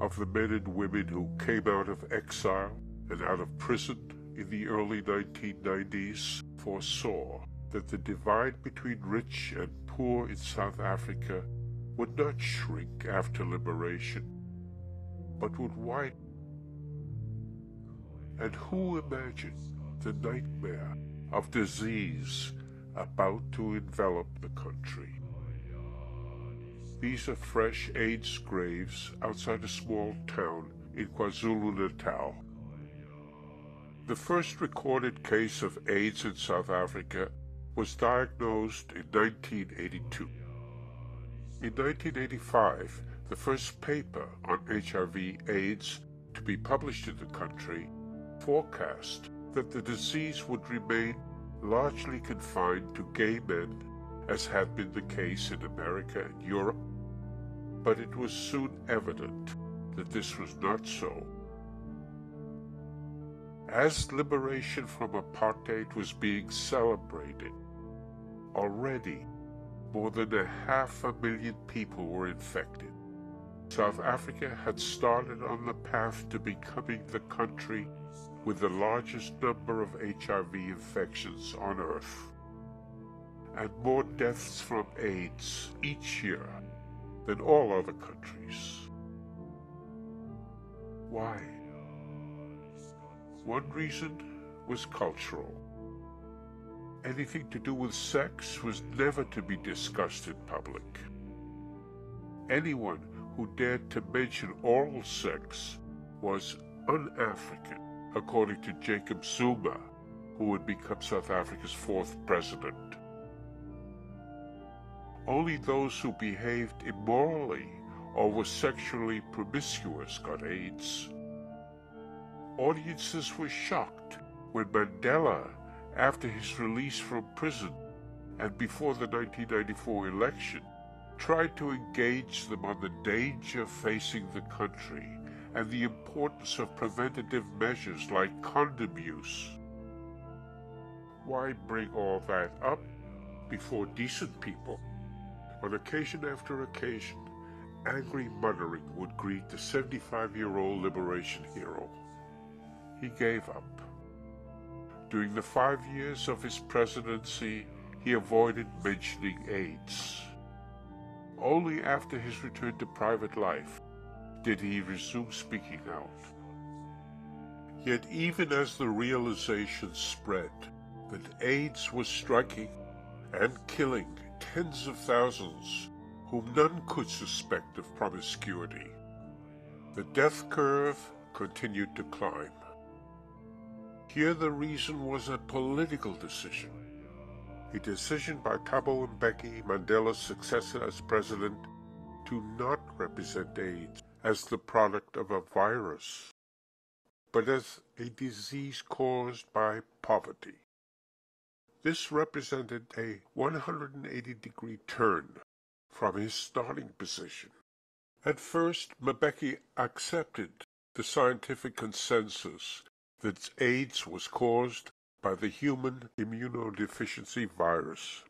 of the men and women who came out of exile and out of prison in the early 1990s foresaw that the divide between rich and poor in South Africa would not shrink after liberation, but would widen. And who imagined the nightmare of disease about to envelop the country? These are fresh AIDS graves outside a small town in KwaZulu-Natal. The first recorded case of AIDS in South Africa was diagnosed in 1982. In 1985, the first paper on HIV-AIDS to be published in the country forecast that the disease would remain largely confined to gay men, as had been the case in America and Europe, but it was soon evident that this was not so. As liberation from apartheid was being celebrated, already more than a half a million people were infected. South Africa had started on the path to becoming the country with the largest number of HIV infections on earth and more deaths from AIDS each year than all other countries. Why? One reason was cultural. Anything to do with sex was never to be discussed in public. Anyone who dared to mention oral sex was un-African, according to Jacob Zuma, who would become South Africa's fourth president. Only those who behaved immorally or were sexually promiscuous got AIDS. Audiences were shocked when Mandela, after his release from prison and before the 1994 election, tried to engage them on the danger facing the country and the importance of preventative measures like condom use. Why bring all that up before decent people? On occasion after occasion, angry muttering would greet the 75-year-old liberation hero. He gave up. During the five years of his presidency, he avoided mentioning AIDS. Only after his return to private life did he resume speaking out. Yet even as the realization spread that AIDS was striking and killing tens of thousands whom none could suspect of promiscuity. The death curve continued to climb. Here the reason was a political decision. A decision by Thabo Mbeki, Mandela's successor as president, to not represent AIDS as the product of a virus, but as a disease caused by poverty. This represented a 180-degree turn from his starting position. At first, Mbeki accepted the scientific consensus that AIDS was caused by the human immunodeficiency virus.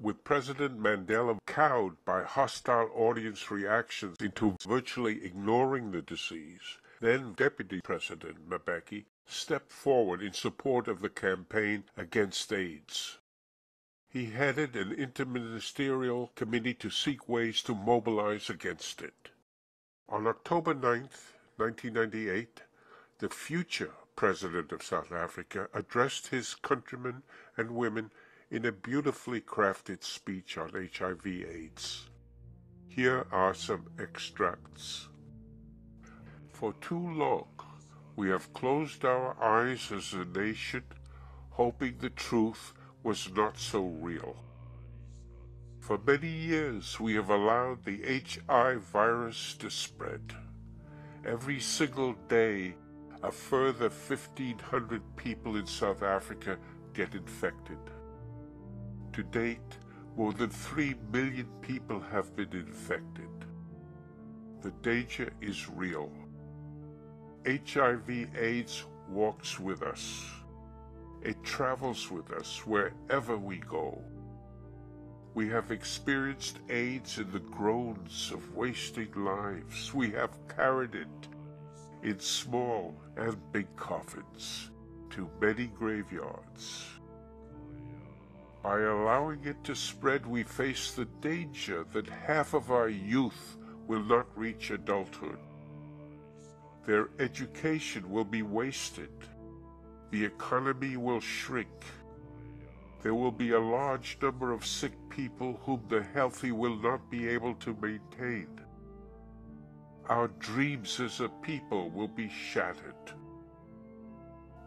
With President Mandela cowed by hostile audience reactions into virtually ignoring the disease, then Deputy President Mbeki stepped forward in support of the campaign against AIDS. He headed an interministerial committee to seek ways to mobilize against it. On October 9, 1998, the future President of South Africa addressed his countrymen and women in a beautifully crafted speech on HIV AIDS. Here are some extracts. For too long, we have closed our eyes as a nation, hoping the truth was not so real. For many years we have allowed the HI virus to spread. Every single day a further 1,500 people in South Africa get infected. To date, more than 3 million people have been infected. The danger is real. HIV AIDS walks with us. It travels with us wherever we go. We have experienced AIDS in the groans of wasting lives. We have carried it in small and big coffins to many graveyards. By allowing it to spread, we face the danger that half of our youth will not reach adulthood. Their education will be wasted. The economy will shrink. There will be a large number of sick people whom the healthy will not be able to maintain. Our dreams as a people will be shattered.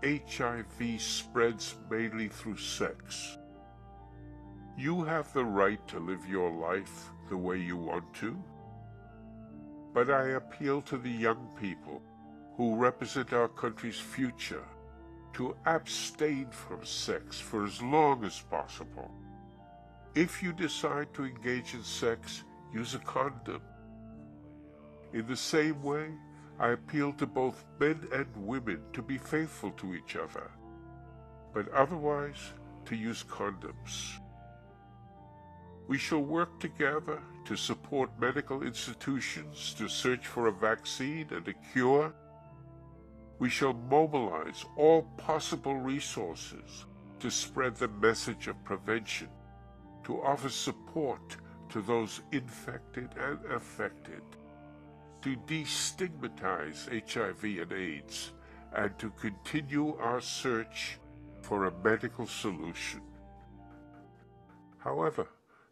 HIV spreads mainly through sex. You have the right to live your life the way you want to. But I appeal to the young people who represent our country's future to abstain from sex for as long as possible. If you decide to engage in sex, use a condom. In the same way, I appeal to both men and women to be faithful to each other, but otherwise to use condoms. We shall work together to support medical institutions to search for a vaccine and a cure. We shall mobilize all possible resources to spread the message of prevention, to offer support to those infected and affected, to destigmatize HIV and AIDS, and to continue our search for a medical solution. However,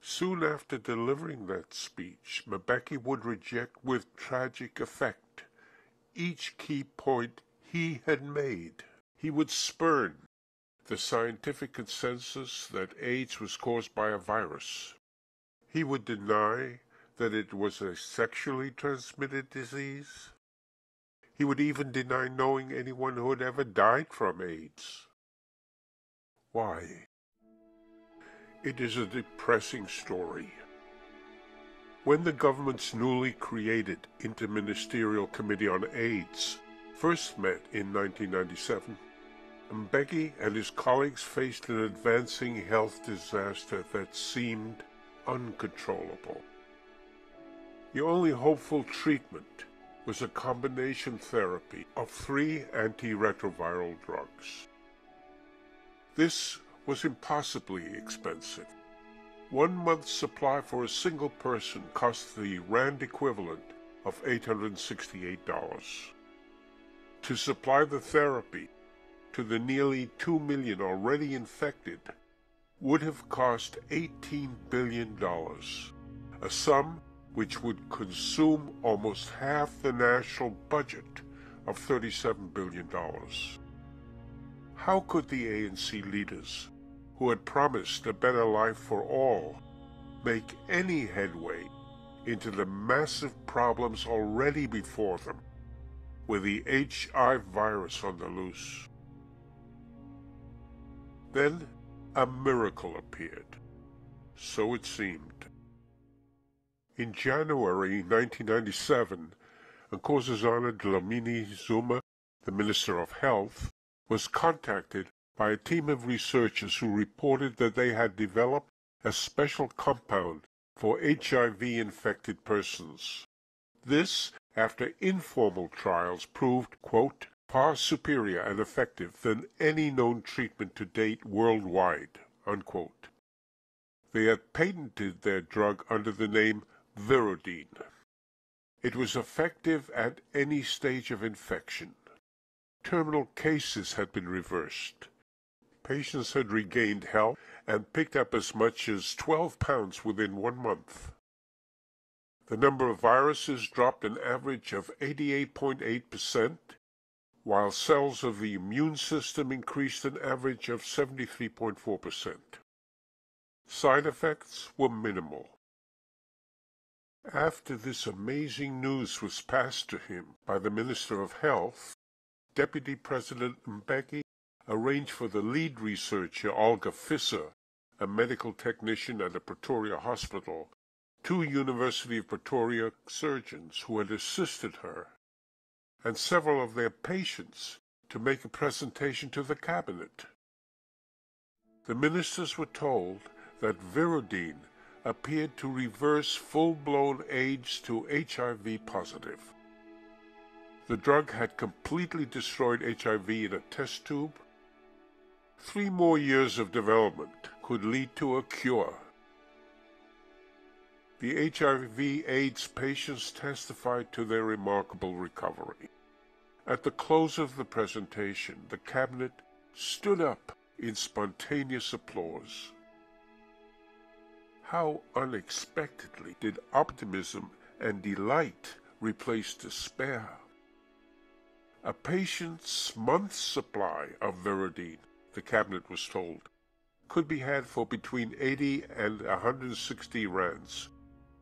Soon after delivering that speech, Mbeki would reject with tragic effect each key point he had made. He would spurn the scientific consensus that AIDS was caused by a virus. He would deny that it was a sexually transmitted disease. He would even deny knowing anyone who had ever died from AIDS. Why? It is a depressing story. When the government's newly created Interministerial Committee on AIDS first met in 1997, Mbeki and his colleagues faced an advancing health disaster that seemed uncontrollable. The only hopeful treatment was a combination therapy of three antiretroviral drugs. This was impossibly expensive. One month's supply for a single person cost the Rand equivalent of $868. To supply the therapy to the nearly 2 million already infected would have cost $18 billion, a sum which would consume almost half the national budget of $37 billion. How could the ANC leaders who had promised a better life for all, make any headway into the massive problems already before them with the HIV virus on the loose. Then a miracle appeared. So it seemed. In January 1997, Nkosazana Dlamini Zuma, the Minister of Health, was contacted by a team of researchers who reported that they had developed a special compound for HIV-infected persons. This, after informal trials, proved, quote, far superior and effective than any known treatment to date worldwide, unquote. They had patented their drug under the name Virodene. It was effective at any stage of infection. Terminal cases had been reversed. Patients had regained health and picked up as much as 12 pounds within one month. The number of viruses dropped an average of 88.8%, while cells of the immune system increased an average of 73.4%. Side effects were minimal. After this amazing news was passed to him by the Minister of Health, Deputy President Mbeki arranged for the lead researcher, Olga Visser, a medical technician at the Pretoria Hospital, two University of Pretoria surgeons who had assisted her, and several of their patients to make a presentation to the cabinet. The ministers were told that Virodene appeared to reverse full-blown AIDS to HIV positive. The drug had completely destroyed HIV in a test tube. Three more years of development could lead to a cure. The HIV AIDS patients testified to their remarkable recovery. At the close of the presentation, the cabinet stood up in spontaneous applause. How unexpectedly did optimism and delight replace despair? A patient's month's supply of Virodene, the cabinet was told, could be had for between 80 and 160 rands,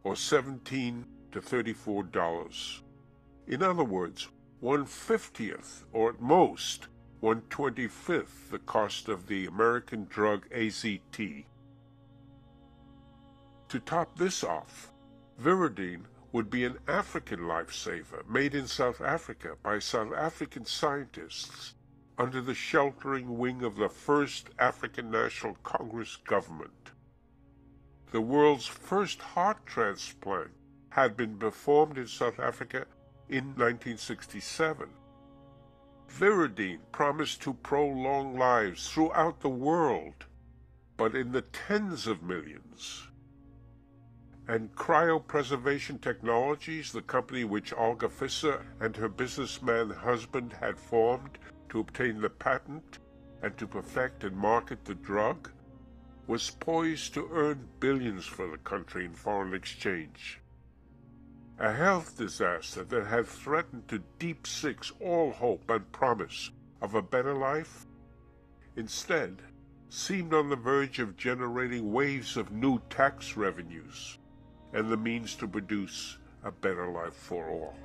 or 17 to 34 dollars. In other words, one fiftieth, or at most one twenty-fifth, the cost of the American drug AZT. To top this off, Virodene would be an African lifesaver made in South Africa by South African scientists under the sheltering wing of the first African National Congress government. The world's first heart transplant had been performed in South Africa in 1967. Virodene promised to prolong lives throughout the world, but in the tens of millions. And Cryopreservation Technologies, the company which Olga Visser and her businessman husband had formed to obtain the patent and to perfect and market the drug, was poised to earn billions for the country in foreign exchange. A health disaster that had threatened to deep six all hope and promise of a better life, instead seemed on the verge of generating waves of new tax revenues and the means to produce a better life for all.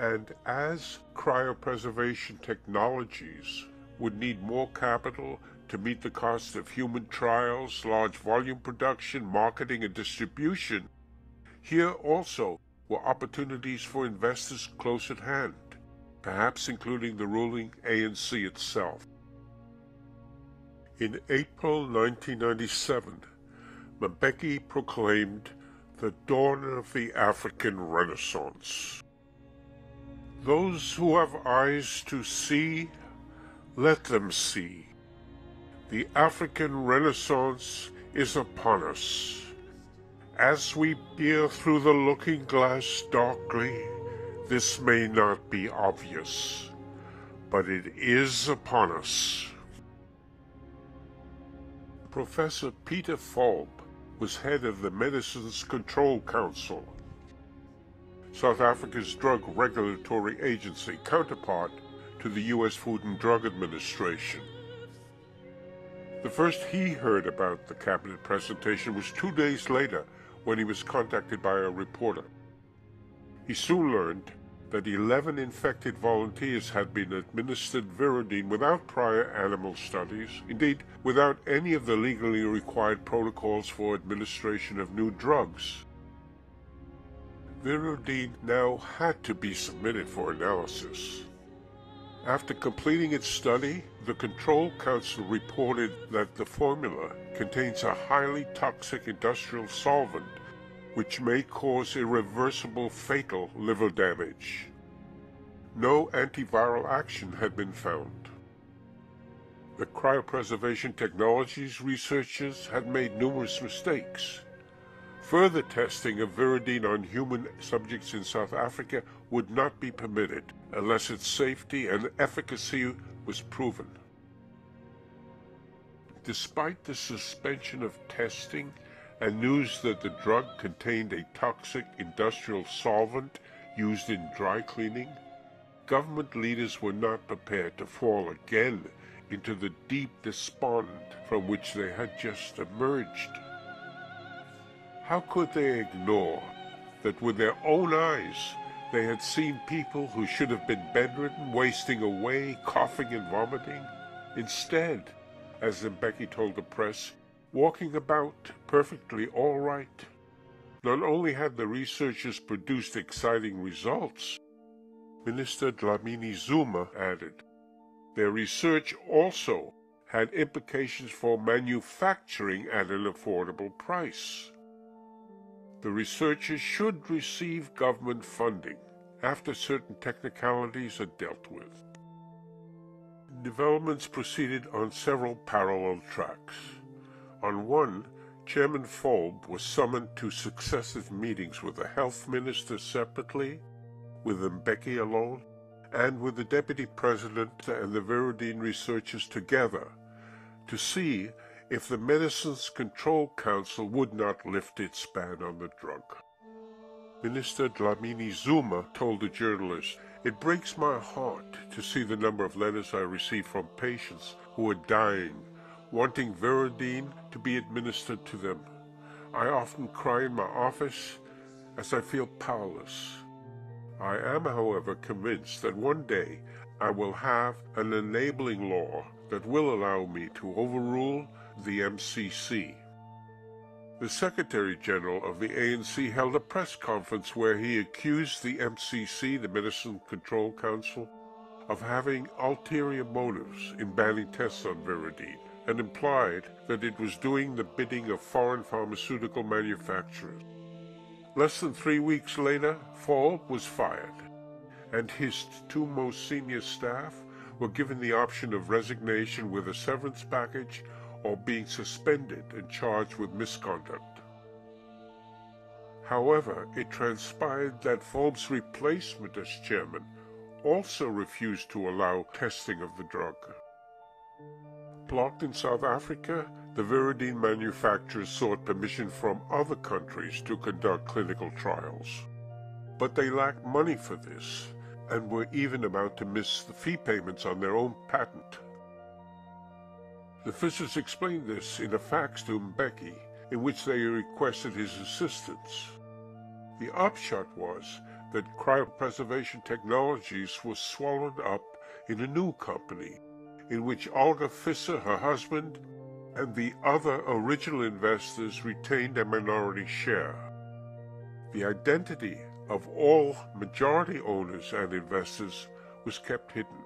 And as cryopreservation technologies would need more capital to meet the cost of human trials, large volume production, marketing, and distribution, here also were opportunities for investors close at hand, perhaps including the ruling ANC itself. In April 1997, Mbeki proclaimed the dawn of the African Renaissance. Those who have eyes to see, let them see. The African Renaissance is upon us. As we peer through the looking glass darkly, this may not be obvious, but it is upon us. Professor Peter Folb was head of the Medicines Control Council, South Africa's drug regulatory agency counterpart to the U.S. Food and Drug Administration. The first he heard about the cabinet presentation was two days later when he was contacted by a reporter. He soon learned that 11 infected volunteers had been administered Virodene without prior animal studies, indeed without any of the legally required protocols for administration of new drugs. Virodene now had to be submitted for analysis. After completing its study, the Control Council reported that the formula contains a highly toxic industrial solvent which may cause irreversible fatal liver damage. No antiviral action had been found. The cryopreservation technologies researchers had made numerous mistakes. Further testing of Virodene on human subjects in South Africa would not be permitted unless its safety and efficacy was proven. Despite the suspension of testing and news that the drug contained a toxic industrial solvent used in dry cleaning, government leaders were not prepared to fall again into the deep despondent from which they had just emerged. How could they ignore that with their own eyes they had seen people who should have been bedridden, wasting away, coughing and vomiting, instead, as Mbeki told the press, walking about perfectly all right? Not only had the researchers produced exciting results, Minister Dlamini Zuma added, their research also had implications for manufacturing at an affordable price. The researchers should receive government funding after certain technicalities are dealt with. Developments proceeded on several parallel tracks. On one, Chairman Folb was summoned to successive meetings with the health minister separately, with Mbeki alone, and with the deputy president and the Virodene researchers together to see if the Medicines Control Council would not lift its ban on the drug. Minister Dlamini Zuma told the journalist, It breaks my heart to see the number of letters I receive from patients who are dying, wanting Virodene to be administered to them. I often cry in my office as I feel powerless. I am, however, convinced that one day I will have an enabling law that will allow me to overrule the MCC. The Secretary General of the ANC held a press conference where he accused the MCC, the Medicine Control Council, of having ulterior motives in banning tests on Virodene and implied that it was doing the bidding of foreign pharmaceutical manufacturers. Less than three weeks later, Folb was fired, and his two most senior staff were given the option of resignation with a severance package or being suspended and charged with misconduct. However, it transpired that Folb's replacement as chairman also refused to allow testing of the drug. Blocked in South Africa, the Virodene manufacturers sought permission from other countries to conduct clinical trials. But they lacked money for this, and were even about to miss the fee payments on their own patent. The Vissers explained this in a fax to Mbeki, in which they requested his assistance. The upshot was that cryopreservation technologies was swallowed up in a new company, in which Olga Visser, her husband, and the other original investors retained a minority share. The identity of all majority owners and investors was kept hidden.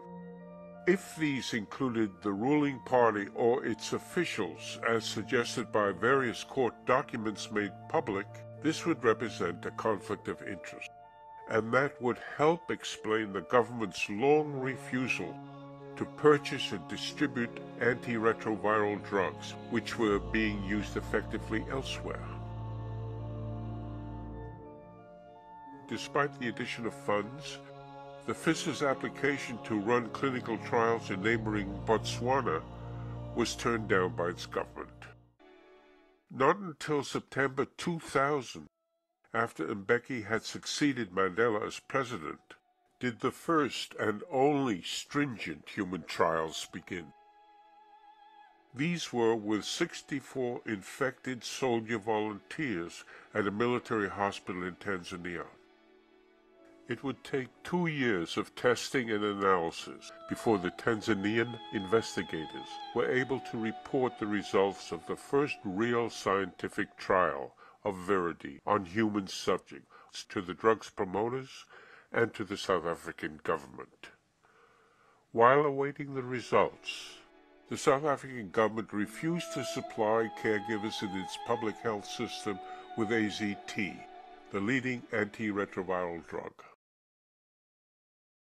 If these included the ruling party or its officials, as suggested by various court documents made public, this would represent a conflict of interest, and that would help explain the government's long refusal to purchase and distribute antiretroviral drugs, which were being used effectively elsewhere. Despite the addition of funds, the Vissers' application to run clinical trials in neighboring Botswana was turned down by its government. Not until September 2000, after Mbeki had succeeded Mandela as president, did the first and only stringent human trials begin. These were with 64 infected soldier volunteers at a military hospital in Tanzania. It would take two years of testing and analysis before the Tanzanian investigators were able to report the results of the first real scientific trial of Virodene on human subjects to the drug's promoters and to the South African government. While awaiting the results, the South African government refused to supply caregivers in its public health system with AZT, the leading antiretroviral drug.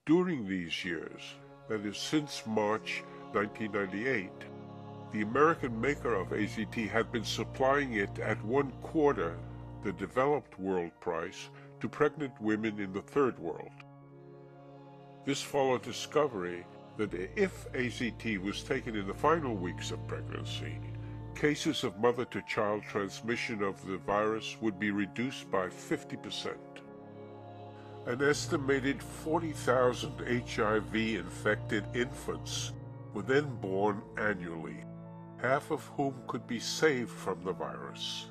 During these years, that is since March 1998, the American maker of AZT had been supplying it at one quarter the developed world price to pregnant women in the third world. This followed discovery that if AZT was taken in the final weeks of pregnancy, cases of mother-to-child transmission of the virus would be reduced by 50 percent. An estimated 40,000 HIV-infected infants were then born annually, half of whom could be saved from the virus.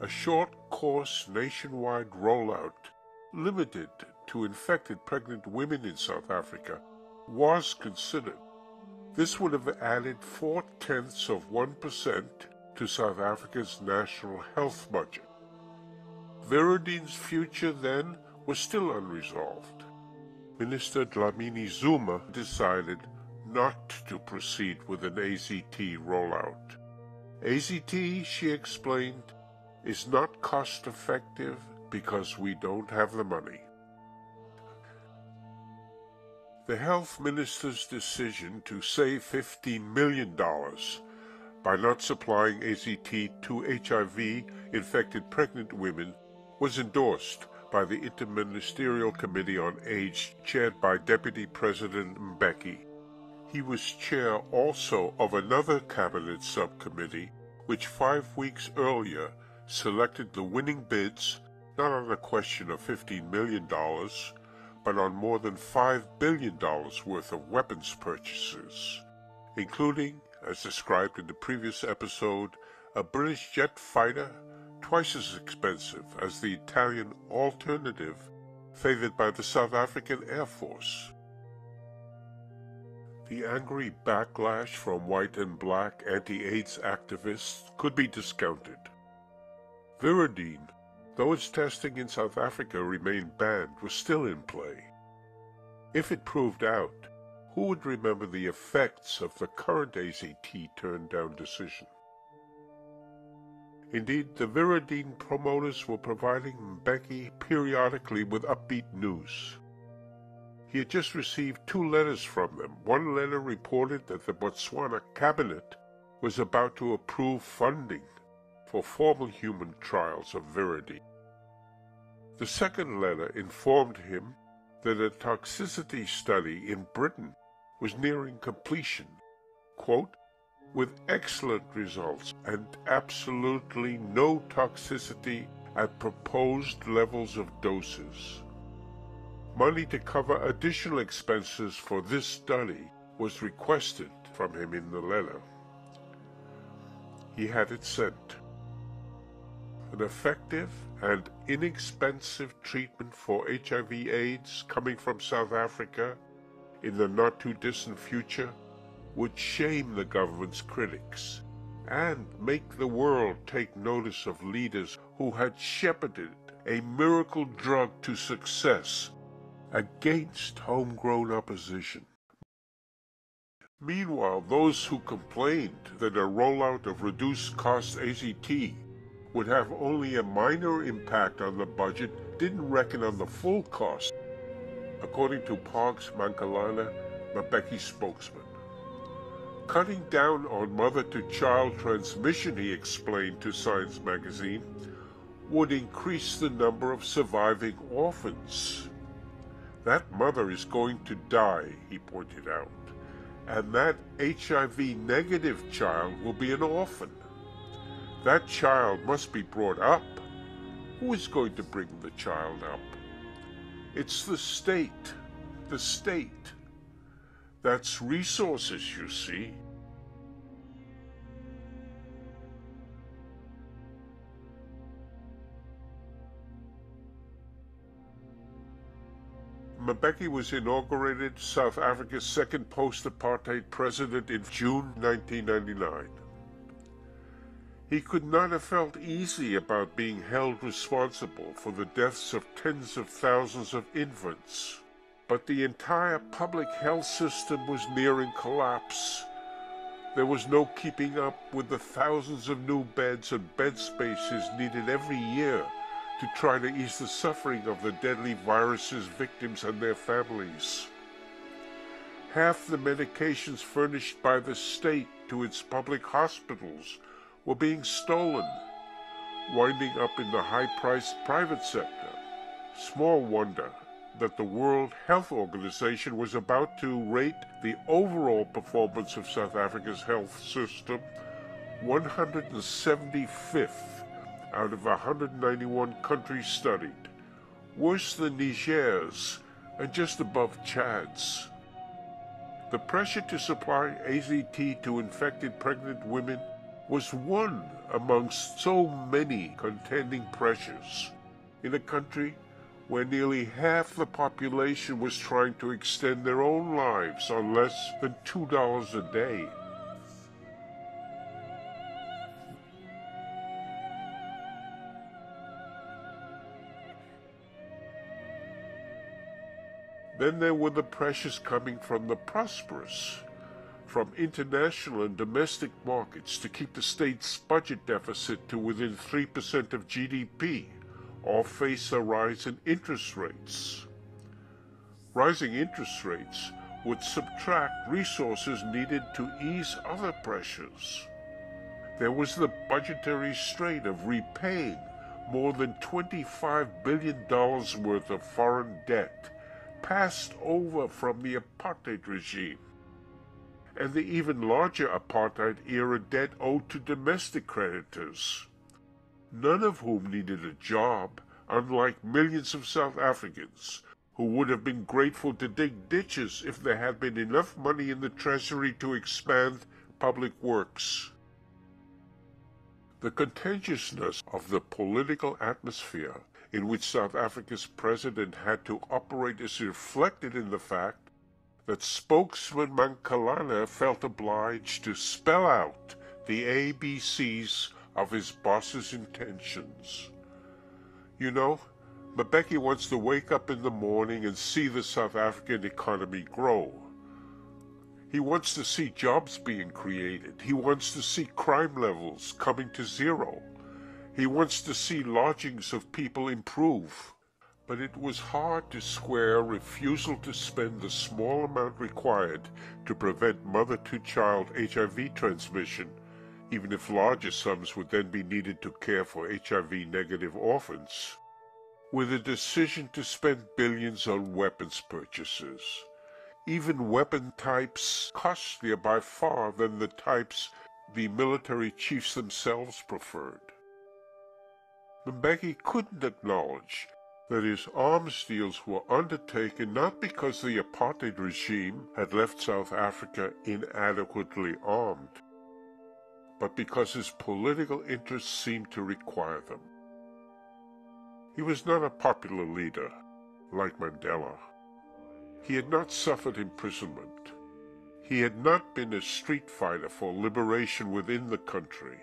A short course nationwide rollout, limited to infected pregnant women in South Africa, was considered. This would have added four-tenths of 1% to South Africa's national health budget. Virodene's future, then, was still unresolved. Minister Dlamini Zuma decided not to proceed with an AZT rollout. AZT, she explained, is not cost effective because we don't have the money. The health minister's decision to save $15 million by not supplying AZT to HIV-infected pregnant women was endorsed by the Interministerial Committee on AIDS chaired by Deputy President Mbeki. He was chair also of another cabinet subcommittee which five weeks earlier selected the winning bids not on a question of $15 million, but on more than $5 billion worth of weapons purchases, including, as described in the previous episode, a British jet fighter twice as expensive as the Italian alternative favored by the South African Air Force. The angry backlash from white and black anti-AIDS activists could be discounted. Virodene, though its testing in South Africa remained banned, was still in play. If it proved out, who would remember the effects of the current AZT turned-down decision? Indeed, the Virodene promoters were providing Mbeki periodically with upbeat news. He had just received two letters from them. One letter reported that the Botswana cabinet was about to approve funding for formal human trials of Virodene. The second letter informed him that a toxicity study in Britain was nearing completion, quote, with excellent results and absolutely no toxicity at proposed levels of doses. Money to cover additional expenses for this study was requested from him in the letter. He had it sent. An effective and inexpensive treatment for HIV AIDS coming from South Africa in the not-too-distant future would shame the government's critics and make the world take notice of leaders who had shepherded a miracle drug to success against homegrown opposition. Meanwhile, those who complained that a rollout of reduced-cost AZT would have only a minor impact on the budget didn't reckon on the full cost, according to Parks Mankahlana, Mbeki spokesman. Cutting down on mother-to-child transmission, he explained to Science magazine, would increase the number of surviving orphans. That mother is going to die, he pointed out, and that HIV-negative child will be an orphan. That child must be brought up. Who is going to bring the child up? It's the state. The state. That's resources, you see. Mbeki was inaugurated South Africa's second post-apartheid president in June 1999. He could not have felt easy about being held responsible for the deaths of tens of thousands of infants, but the entire public health system was nearing collapse. There was no keeping up with the thousands of new beds and bed spaces needed every year to try to ease the suffering of the deadly virus's victims and their families. Half the medications furnished by the state to its public hospitals were being stolen, winding up in the high-priced private sector. Small wonder that the World Health Organization was about to rate the overall performance of South Africa's health system 175th out of 191 countries studied, worse than Niger's and just above Chad's. The pressure to supply AZT to infected pregnant women was one amongst so many contending pressures in a country where nearly half the population was trying to extend their own lives on less than $2 a day. Then there were the pressures coming from the prosperous, from international and domestic markets to keep the state's budget deficit to within 3% of GDP or face a rise in interest rates. Rising interest rates would subtract resources needed to ease other pressures. There was the budgetary strain of repaying more than $25 billion worth of foreign debt passed over from the apartheid regime, and the even larger apartheid era debt owed to domestic creditors, none of whom needed a job, unlike millions of South Africans who would have been grateful to dig ditches if there had been enough money in the treasury to expand public works. The contagiousness of the political atmosphere in which South Africa's president had to operate is reflected in the fact that spokesman Mankahlana felt obliged to spell out the ABCs of his boss's intentions. You know, Mbeki wants to wake up in the morning and see the South African economy grow. He wants to see jobs being created. He wants to see crime levels coming to zero. He wants to see lodgings of people improve. But it was hard to square refusal to spend the small amount required to prevent mother-to-child HIV transmission, even if larger sums would then be needed to care for HIV-negative orphans with a decision to spend billions on weapons purchases. Even weapon types costlier by far than the types the military chiefs themselves preferred. Mbeki couldn't acknowledge that his arms deals were undertaken not because the apartheid regime had left South Africa inadequately armed, but because his political interests seemed to require them. He was not a popular leader, like Mandela. He had not suffered imprisonment. He had not been a street fighter for liberation within the country,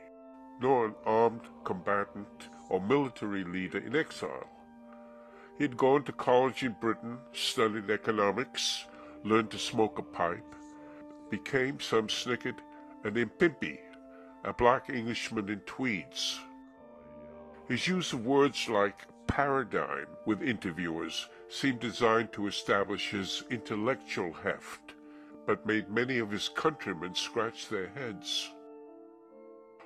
nor an armed combatant or military leader in exile. He had gone to college in Britain, studied economics, learned to smoke a pipe, became, some snickered, an impimpi, a black Englishman in tweeds. His use of words like paradigm with interviewers seemed designed to establish his intellectual heft, but made many of his countrymen scratch their heads.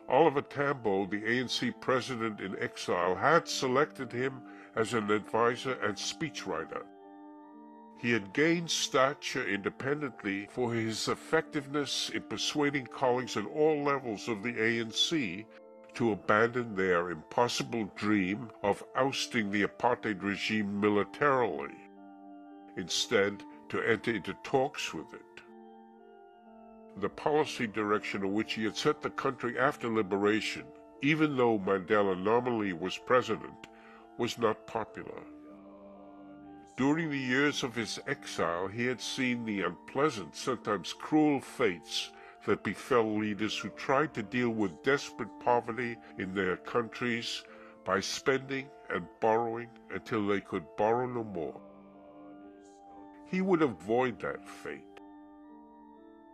Oliver Tambo, the ANC president in exile, had selected him as an advisor and speechwriter. He had gained stature independently for his effectiveness in persuading colleagues at all levels of the ANC to abandon their impossible dream of ousting the apartheid regime militarily, instead to enter into talks with it. The policy direction in which he had set the country after liberation, even though Mandela nominally was president, was not popular. During the years of his exile, he had seen the unpleasant, sometimes cruel fates that befell leaders who tried to deal with desperate poverty in their countries by spending and borrowing until they could borrow no more. He would avoid that fate.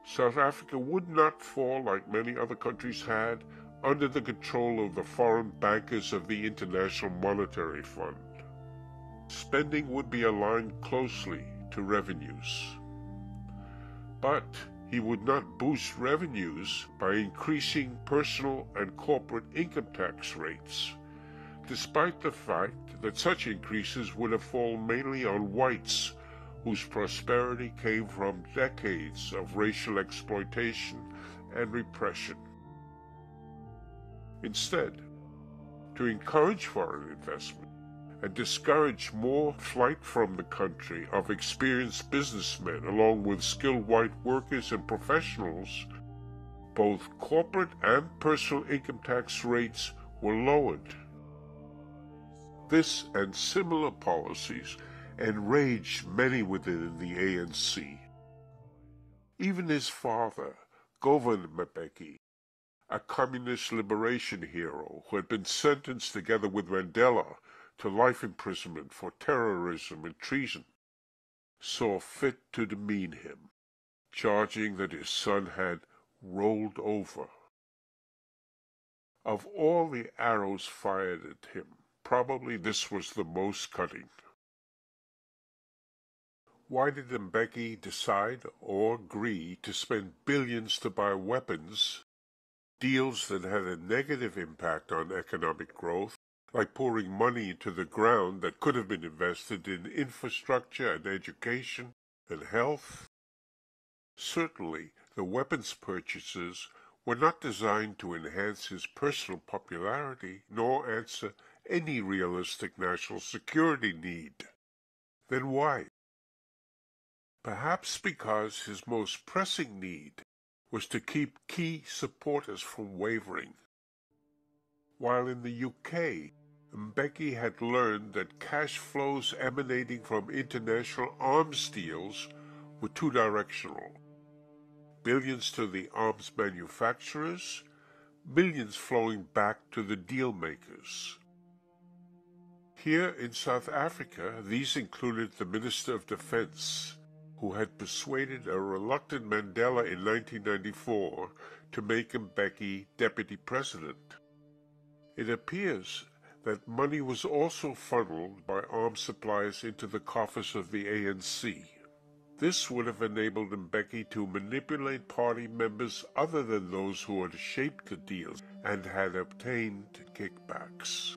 South Africa would not fall, like many other countries had, under the control of the foreign bankers of the International Monetary Fund. Spending would be aligned closely to revenues. But he would not boost revenues by increasing personal and corporate income tax rates, despite the fact that such increases would have fallen mainly on whites whose prosperity came from decades of racial exploitation and repression. Instead, to encourage foreign investment, and discourage more flight from the country of experienced businessmen along with skilled white workers and professionals, both corporate and personal income tax rates were lowered. This and similar policies enraged many within the ANC. Even his father, Govan Mbeki, a communist liberation hero who had been sentenced together with Mandela to life imprisonment for terrorism and treason, saw fit to demean him. charging that his son had rolled over. Of all the arrows fired at him, probably this was the most cutting. Why did Mbeki decide or agree to spend billions to buy weapons, deals that had a negative impact on economic growth, like pouring money into the ground that could have been invested in infrastructure and education and health? Certainly, the weapons purchases were not designed to enhance his personal popularity nor answer any realistic national security need. Then why? Perhaps because his most pressing need was to keep key supporters from wavering. While in the UK, Mbeki had learned that cash flows emanating from international arms deals were two-directional. Billions to the arms manufacturers, millions flowing back to the deal makers. Here in South Africa, these included the Minister of Defense, who had persuaded a reluctant Mandela in 1994 to make Mbeki deputy president. It appears that money was also funneled by arms suppliers into the coffers of the ANC. This would have enabled Mbeki to manipulate party members other than those who had shaped the deals and had obtained kickbacks.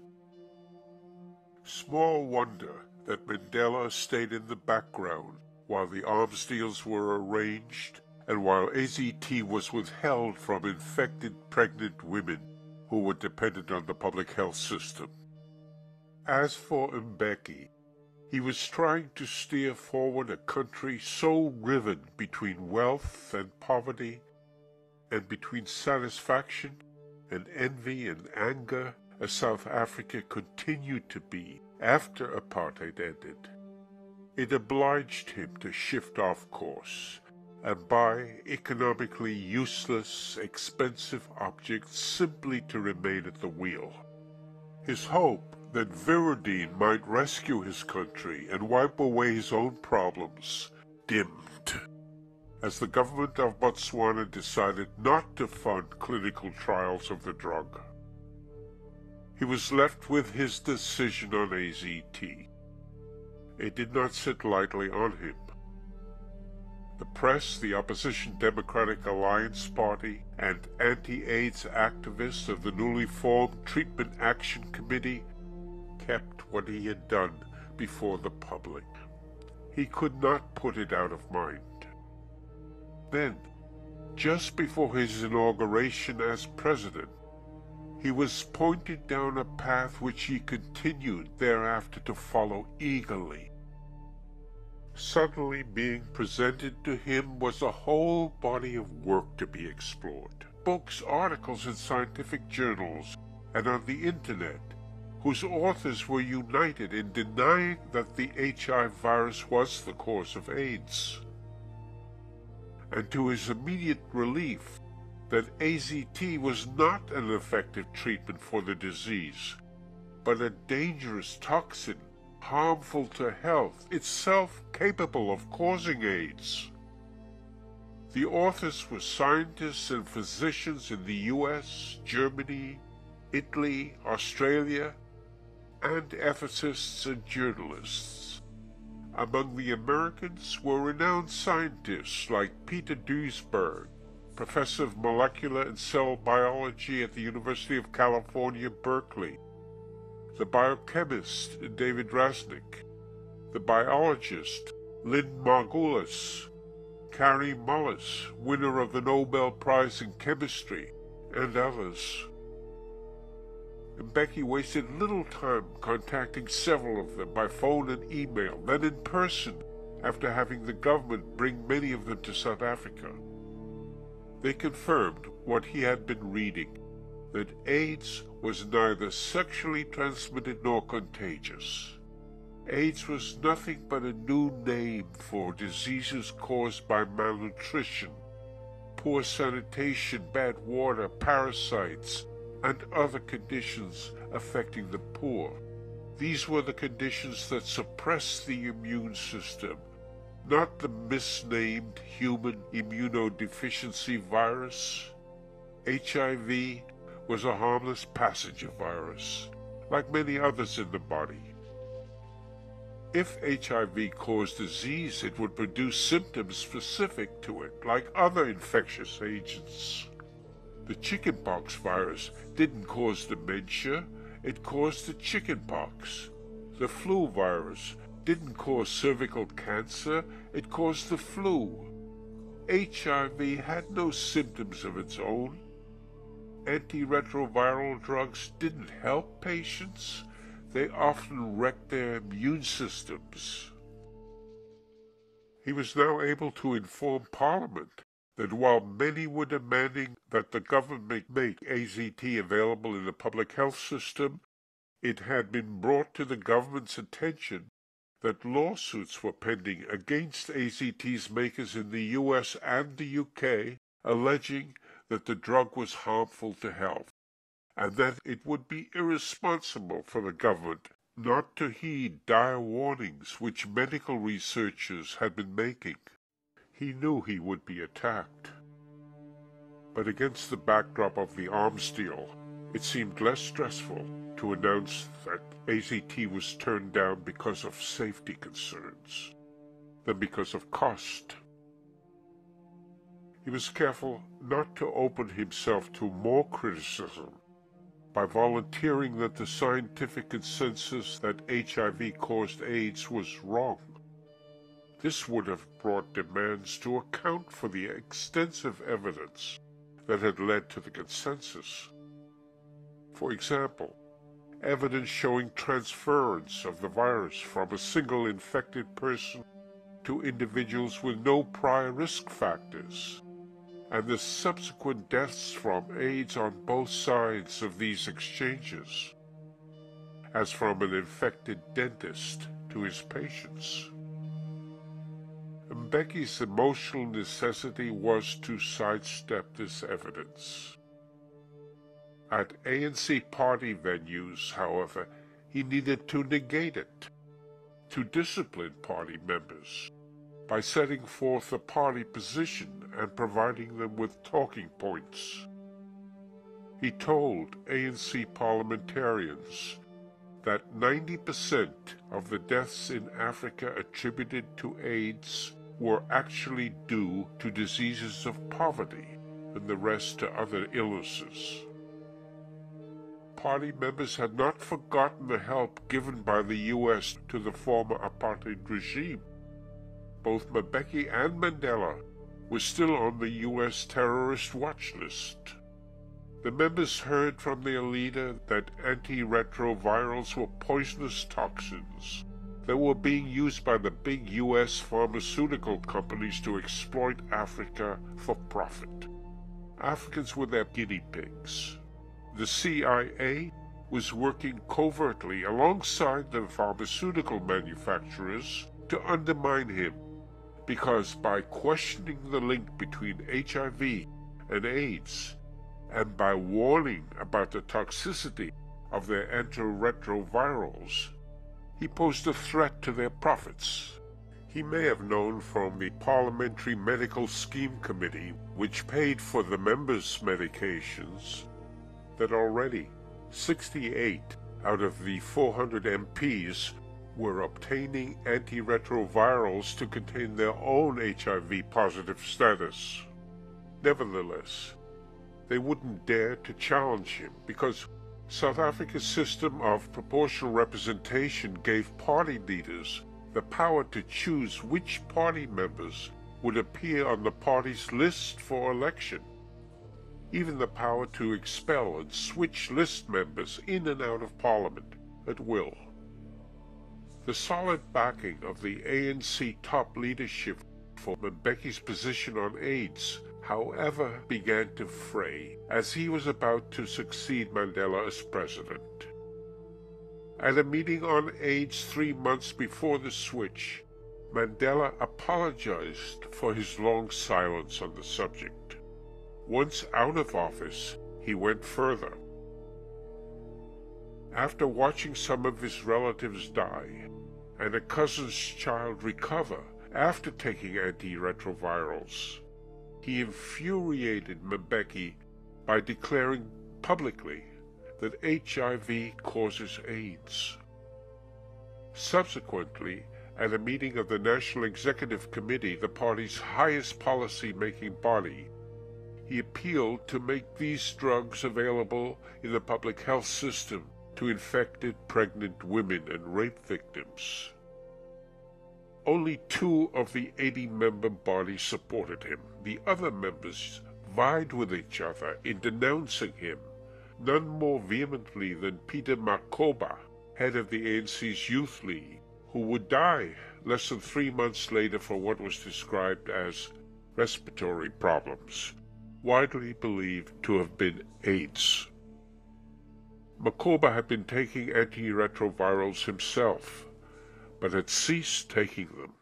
Small wonder that Mandela stayed in the background while the arms deals were arranged and while AZT was withheld from infected pregnant women who were dependent on the public health system. As for Mbeki, he was trying to steer forward a country so riven between wealth and poverty, and between satisfaction and envy and anger as South Africa continued to be after apartheid ended. It obliged him to shift off course and buy economically useless, expensive objects simply to remain at the wheel. His hope that Virodene might rescue his country and wipe away his own problems dimmed as the government of Botswana decided not to fund clinical trials of the drug. He was left with his decision on AZT. It did not sit lightly on him. The press, the opposition Democratic Alliance Party, and anti-AIDS activists of the newly formed Treatment Action Committee kept what he had done before the public. He could not put it out of mind. Then, just before his inauguration as president, he was pointed down a path which he continued thereafter to follow eagerly. Suddenly being presented to him was a whole body of work to be explored. Books, articles in scientific journals, and on the internet, whose authors were united in denying that the HIV virus was the cause of AIDS. And to his immediate relief, that AZT was not an effective treatment for the disease, but a dangerous toxin, harmful to health, itself capable of causing AIDS. The authors were scientists and physicians in the US, Germany, Italy, Australia, and ethicists and journalists. Among the Americans were renowned scientists like Peter Duesberg, professor of molecular and cell biology at the University of California, Berkeley, the biochemist David Rasnick, the biologist Lynn Margulis, Kary Mullis, winner of the Nobel Prize in Chemistry, and others. Mbeki wasted little time contacting several of them by phone and email, then in person, after having the government bring many of them to South Africa. They confirmed what he had been reading, that AIDS was neither sexually transmitted nor contagious. AIDS was nothing but a new name for diseases caused by malnutrition, poor sanitation, bad water, parasites, and other conditions affecting the poor. These were the conditions that suppressed the immune system, not the misnamed human immunodeficiency virus. HIV was a harmless passenger virus, like many others in the body. If HIV caused disease, it would produce symptoms specific to it, like other infectious agents. The chickenpox virus didn't cause dementia, it caused the chickenpox. The flu virus didn't cause cervical cancer, it caused the flu. HIV had no symptoms of its own. Antiretroviral drugs didn't help patients, they often wrecked their immune systems. He was now able to inform Parliament that while many were demanding that the government make AZT available in the public health system, it had been brought to the government's attention that lawsuits were pending against AZT's makers in the US and the UK, alleging that the drug was harmful to health, and that it would be irresponsible for the government not to heed dire warnings which medical researchers had been making. He knew he would be attacked. But against the backdrop of the arms deal, it seemed less stressful to announce that AZT was turned down because of safety concerns than because of cost. He was careful not to open himself to more criticism by volunteering that the scientific consensus that HIV caused AIDS was wrong. This would have brought demands to account for the extensive evidence that had led to the consensus. For example, evidence showing transference of the virus from a single infected person to individuals with no prior risk factors, and the subsequent deaths from AIDS on both sides of these exchanges, as from an infected dentist to his patients. Mbeki's emotional necessity was to sidestep this evidence. At ANC party venues, however, he needed to negate it, to discipline party members, by setting forth a party position and providing them with talking points. He told ANC parliamentarians that 90% of the deaths in Africa attributed to AIDS were actually due to diseases of poverty and the rest to other illnesses. Party members had not forgotten the help given by the U.S. to the former apartheid regime. Both Mbeki and Mandela were still on the U.S. terrorist watch list. The members heard from their leader that antiretrovirals were poisonous toxins that were being used by the big U.S. pharmaceutical companies to exploit Africa for profit. Africans were their guinea pigs. The CIA was working covertly alongside the pharmaceutical manufacturers to undermine him because by questioning the link between HIV and AIDS and by warning about the toxicity of their antiretrovirals, he posed a threat to their profits. He may have known from the Parliamentary Medical Scheme Committee, which paid for the members' medications, that already 68 out of the 400 MPs were obtaining antiretrovirals to contain their own HIV-positive status. Nevertheless, they wouldn't dare to challenge him because South Africa's system of proportional representation gave party leaders the power to choose which party members would appear on the party's list for election, even the power to expel and switch list members in and out of parliament at will. The solid backing of the ANC top leadership for Mbeki's position on AIDS however, began to fray as he was about to succeed Mandela as president. At a meeting on AIDS three months before the switch, Mandela apologized for his long silence on the subject. Once out of office, he went further. After watching some of his relatives die and a cousin's child recover after taking antiretrovirals. He infuriated Mbeki by declaring publicly that HIV causes AIDS. Subsequently, at a meeting of the National Executive Committee, the party's highest policy-making body, he appealed to make these drugs available in the public health system to infected pregnant women and rape victims. Only two of the 80-member body supported him. The other members vied with each other in denouncing him, none more vehemently than Peter Mokaba, head of the ANC's Youth League, who would die less than three months later for what was described as respiratory problems, widely believed to have been AIDS. Mokaba had been taking antiretrovirals himself, but had ceased taking them.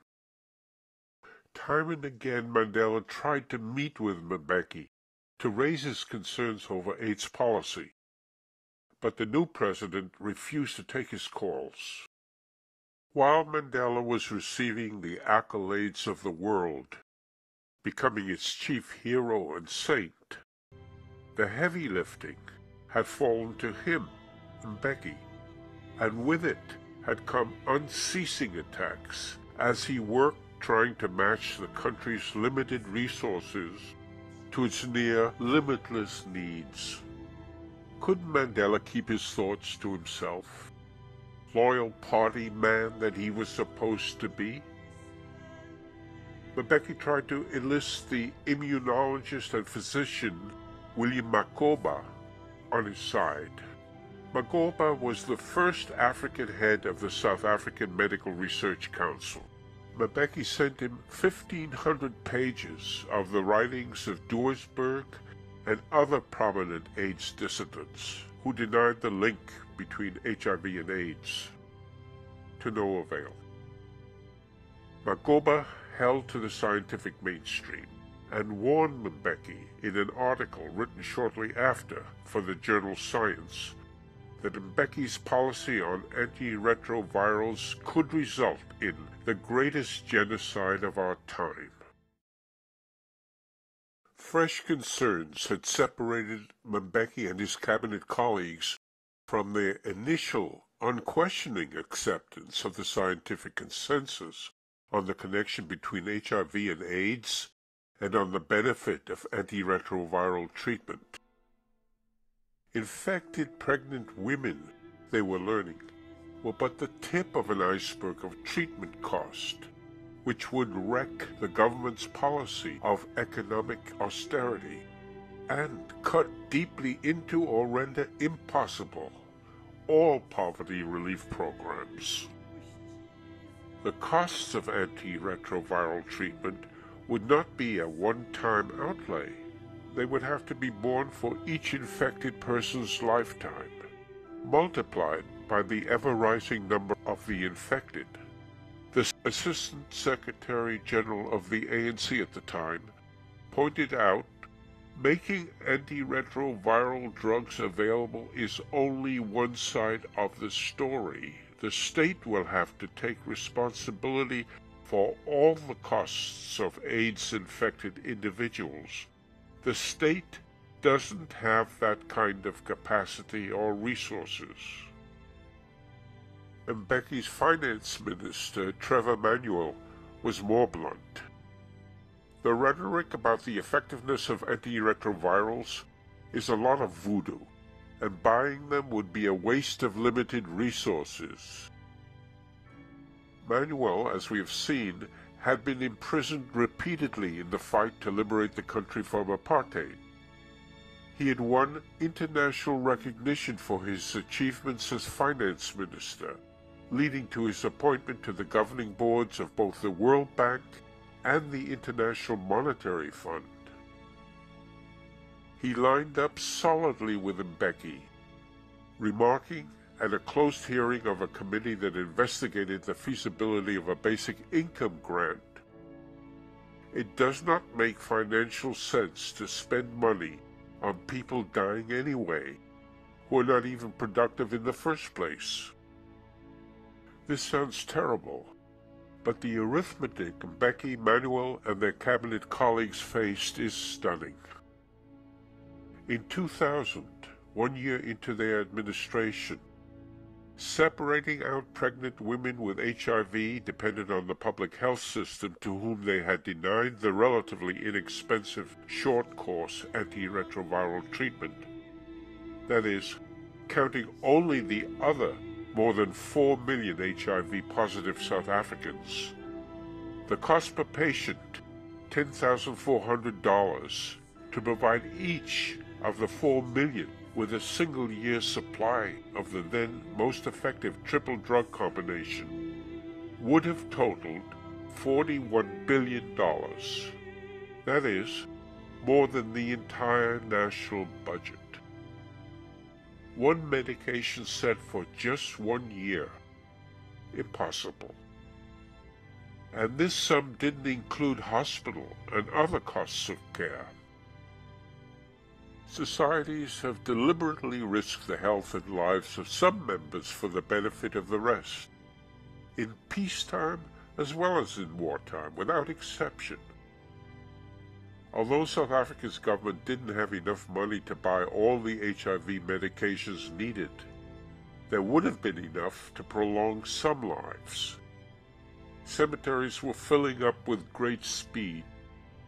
Time and again Mandela tried to meet with Mbeki to raise his concerns over AIDS policy, but the new president refused to take his calls. While Mandela was receiving the accolades of the world, becoming its chief hero and saint, the heavy lifting had fallen to him, Mbeki, and with it had come unceasing attacks as he worked trying to match the country's limited resources to its near limitless needs. Could Mandela keep his thoughts to himself? Loyal party man that he was supposed to be? But Mbeki tried to enlist the immunologist and physician William Makgoba on his side. Makgoba was the first African head of the South African Medical Research Council. Mbeki sent him 1,500 pages of the writings of Duesberg and other prominent AIDS dissidents who denied the link between HIV and AIDS. To no avail. Makgoba held to the scientific mainstream and warned Mbeki in an article written shortly after for the journal Science that Mbeki's policy on antiretrovirals could result in the greatest genocide of our time. Fresh concerns had separated Mbeki and his cabinet colleagues from their initial unquestioning acceptance of the scientific consensus on the connection between HIV and AIDS and on the benefit of antiretroviral treatment. Infected pregnant women, they were learning, were but the tip of an iceberg of treatment cost, which would wreck the government's policy of economic austerity and cut deeply into or render impossible all poverty relief programs. The costs of antiretroviral treatment would not be a one-time outlay. They would have to be borne for each infected person's lifetime, multiplied by the ever-rising number of the infected. The Assistant Secretary General of the ANC at the time pointed out making antiretroviral drugs available is only one side of the story the state will have to take responsibility for all the costs of AIDS-infected individuals. The state doesn't have that kind of capacity or resources. Mbeki's finance minister, Trevor Manuel, was more blunt. The rhetoric about the effectiveness of antiretrovirals is a lot of voodoo and buying them would be a waste of limited resources. Manuel, as we have seen, had been imprisoned repeatedly in the fight to liberate the country from apartheid. He had won international recognition for his achievements as finance minister, leading to his appointment to the governing boards of both the World Bank and the International Monetary Fund. He lined up solidly with Mbeki, remarking at a closed hearing of a committee that investigated the feasibility of a basic income grant. It does not make financial sense to spend money on people dying anyway, who are not even productive in the first place. This sounds terrible, But the arithmetic Mbeki Manuel, and their cabinet colleagues faced is stunning. In 2000, one year into their administration, separating out pregnant women with HIV depended on the public health system to whom they had denied the relatively inexpensive short-course antiretroviral treatment. That is, counting only the other more than 4 million HIV-positive South Africans. The cost per patient, $10,400, to provide each of the 4 million with a single year supply of the then most effective triple drug combination would have totaled $41 billion. That is, more than the entire national budget. One medication set for just one year. Impossible. And this sum didn't include hospital and other costs of care. Societies have deliberately risked the health and lives of some members for the benefit of the rest. In peacetime as well as in wartime, without exception. Although South Africa's government didn't have enough money to buy all the HIV medications needed, there would have been enough to prolong some lives. Cemeteries were filling up with great speed,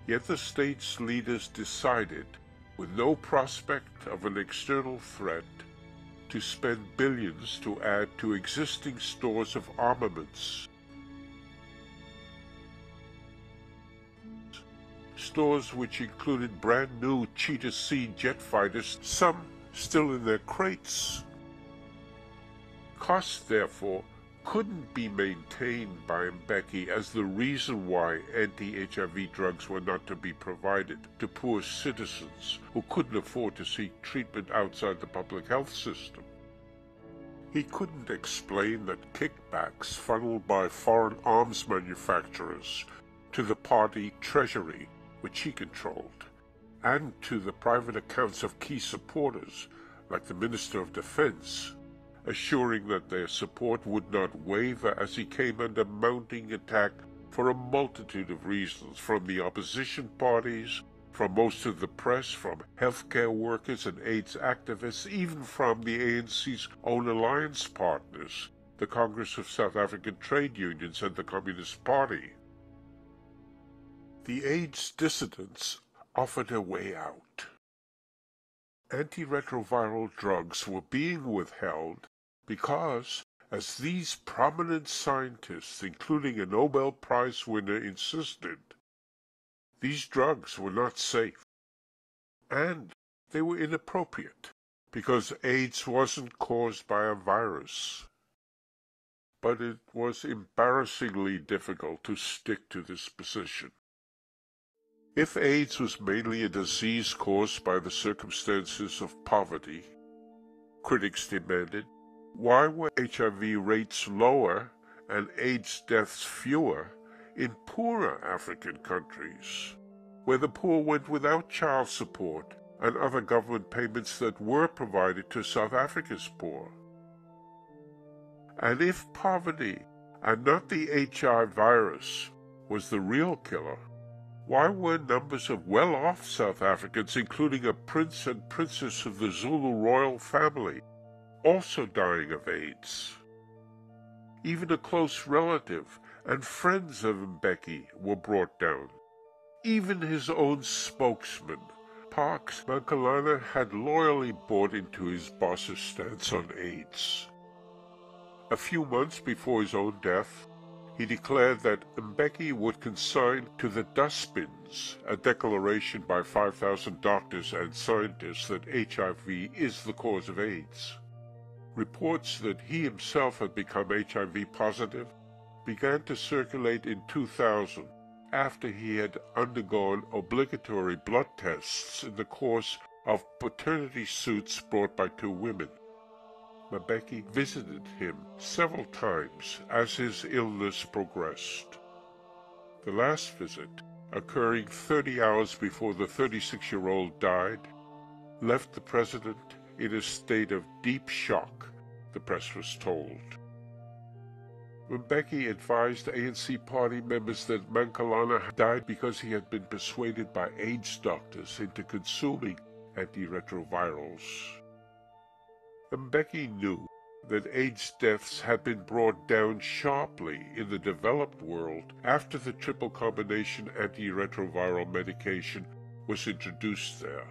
yet the state's leaders decided, with no prospect of an external threat, to spend billions to add to existing stores of armaments stores which included brand new Cheetah C jet fighters, some still in their crates. Costs, therefore, couldn't be maintained by Mbeki as the reason why anti-HIV drugs were not to be provided to poor citizens who couldn't afford to seek treatment outside the public health system. He couldn't explain that kickbacks funneled by foreign arms manufacturers to the party treasury which he controlled, and to the private accounts of key supporters, like the Minister of Defense, assuring that their support would not waver as he came under mounting attack for a multitude of reasons, from the opposition parties, from most of the press, from healthcare workers and AIDS activists, even from the ANC's own alliance partners, the Congress of South African Trade Unions and the Communist Party. The AIDS dissidents offered a way out. Antiretroviral drugs were being withheld because, as these prominent scientists, including a Nobel Prize winner, insisted, these drugs were not safe. And they were inappropriate, because AIDS wasn't caused by a virus. But it was embarrassingly difficult to stick to this position. If AIDS was mainly a disease caused by the circumstances of poverty, critics demanded, why were HIV rates lower and AIDS deaths fewer in poorer African countries, where the poor went without child support and other government payments that were provided to South Africa's poor? And if poverty, and not the HIV virus, was the real killer, why were numbers of well-off South Africans, including a prince and princess of the Zulu royal family, also dying of AIDS? Even a close relative and friends of Mbeki were brought down. Even his own spokesman, Parks Mankahlana, had loyally bought into his boss's stance on AIDS. A few months before his own death, he declared that Mbeki would consign to the dustbins a declaration by 5,000 doctors and scientists that HIV is the cause of AIDS. Reports that he himself had become HIV positive began to circulate in 2000 after he had undergone obligatory blood tests in the course of paternity suits brought by two women. Mbeki visited him several times as his illness progressed. The last visit, occurring 30 hours before the 36-year-old died, left the president in a state of deep shock, the press was told. Mbeki advised ANC party members that Mankahlana died because he had been persuaded by AIDS doctors into consuming antiretrovirals. Mbeki knew that AIDS deaths had been brought down sharply in the developed world after the triple combination antiretroviral medication was introduced there.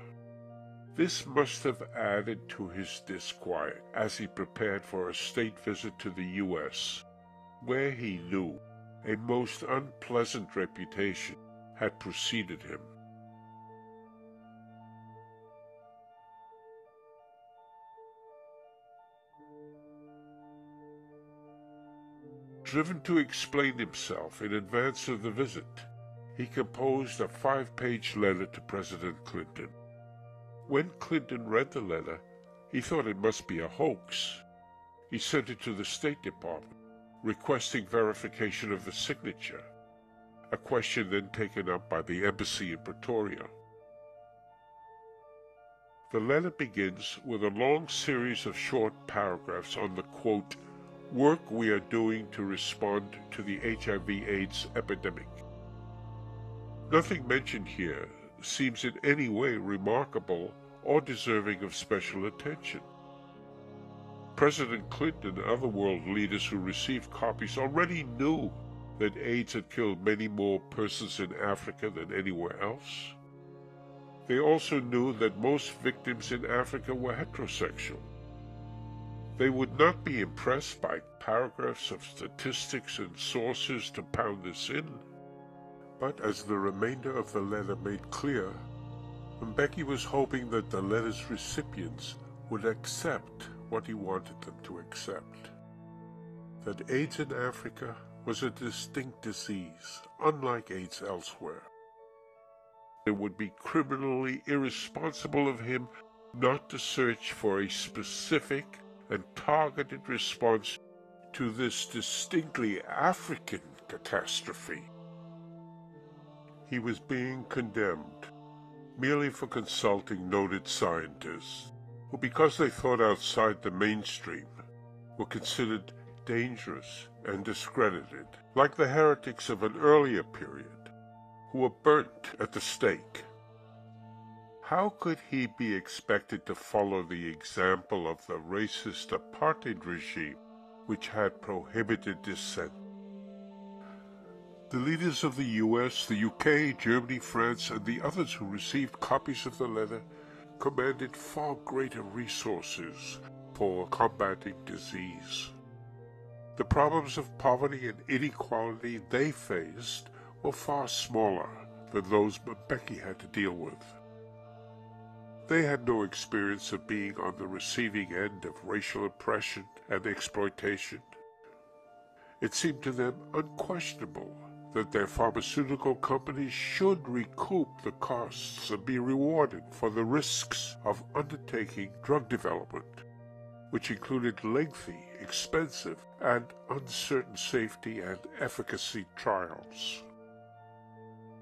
This must have added to his disquiet as he prepared for a state visit to the U.S where he knew a most unpleasant reputation had preceded him. Driven to explain himself in advance of the visit, he composed a five-page letter to President Clinton. When Clinton read the letter, he thought it must be a hoax. He sent it to the State Department requesting verification of the signature, a question then taken up by the embassy in Pretoria. The letter begins with a long series of short paragraphs on the quote, work we are doing to respond to the HIV-AIDS epidemic. Nothing mentioned here seems in any way remarkable or deserving of special attention. President Clinton and other world leaders who received copies already knew that AIDS had killed many more persons in Africa than anywhere else. They also knew that most victims in Africa were heterosexual. They would not be impressed by paragraphs of statistics and sources to pound this in. But as the remainder of the letter made clear, Mbeki was hoping that the letter's recipients would accept what he wanted them to accept. That AIDS in Africa was a distinct disease, unlike AIDS elsewhere. It would be criminally irresponsible of him not to search for a specific and targeted response to this distinctly African catastrophe. He was being condemned merely for consulting noted scientists who because they thought outside the mainstream were considered dangerous and discredited, like the heretics of an earlier period, who were burnt at the stake. How could he be expected to follow the example of the racist apartheid regime which had prohibited dissent? The leaders of the US, the UK, Germany, France, and the others who received copies of the letter commanded far greater resources for combating disease. The problems of poverty and inequality they faced were far smaller than those Mbeki had to deal with. They had no experience of being on the receiving end of racial oppression and exploitation. It seemed to them unquestionable that their pharmaceutical companies should recoup the costs and be rewarded for the risks of undertaking drug development, which included lengthy, expensive, and uncertain safety and efficacy trials.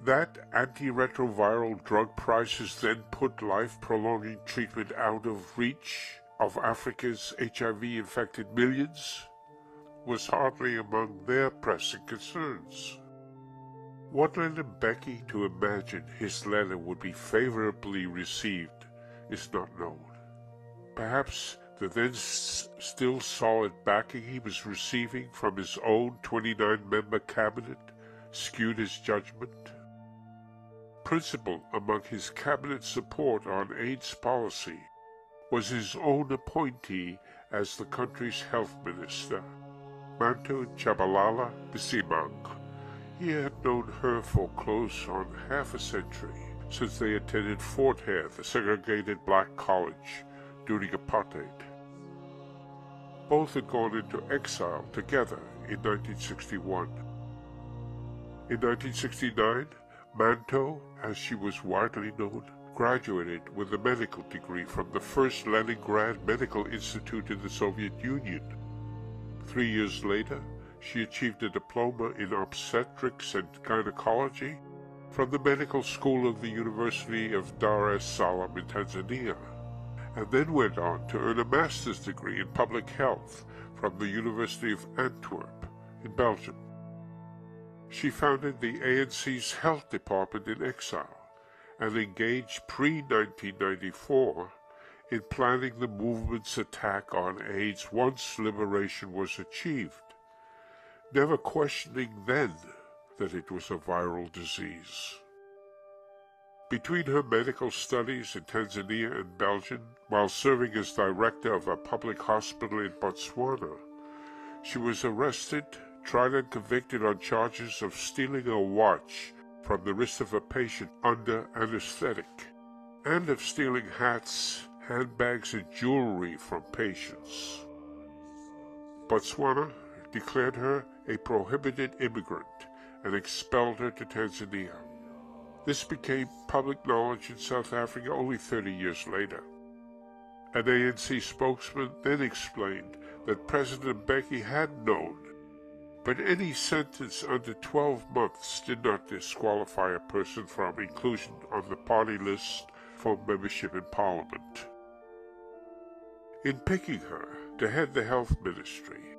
That antiretroviral drug prices then put life-prolonging treatment out of reach of Africa's HIV-infected millions was hardly among their pressing concerns. What led Mbeki to imagine his letter would be favorably received is not known. Perhaps the then still solid backing he was receiving from his own 29-member cabinet skewed his judgment. Principal among his cabinet support on AIDS policy was his own appointee as the country's health minister, Manto Tshabalala Msimang. He had known her for close on half a century, since they attended Fort Hare, the segregated black college, during apartheid. Both had gone into exile together in 1961. In 1969, Manto, as she was widely known, graduated with a medical degree from the first Leningrad Medical Institute in the Soviet Union. Three years later, she achieved a diploma in obstetrics and gynecology from the medical school of the University of Dar es Salaam in Tanzania, and then went on to earn a master's degree in public health from the University of Antwerp in Belgium. She founded the ANC's health department in exile and engaged pre-1994 in planning the movement's attack on AIDS once liberation was achieved, never questioning then that it was a viral disease. Between her medical studies in Tanzania and Belgium, while serving as director of a public hospital in Botswana, she was arrested, tried and convicted on charges of stealing a watch from the wrist of a patient under anesthetic, and of stealing hats, handbags, and jewelry from patients. Botswana declared her a prohibited immigrant and expelled her to Tanzania. This became public knowledge in South Africa only 30 years later. An ANC spokesman then explained that President Mbeki had known, but any sentence under 12 months did not disqualify a person from inclusion on the party list for membership in Parliament. In picking her to head the health ministry,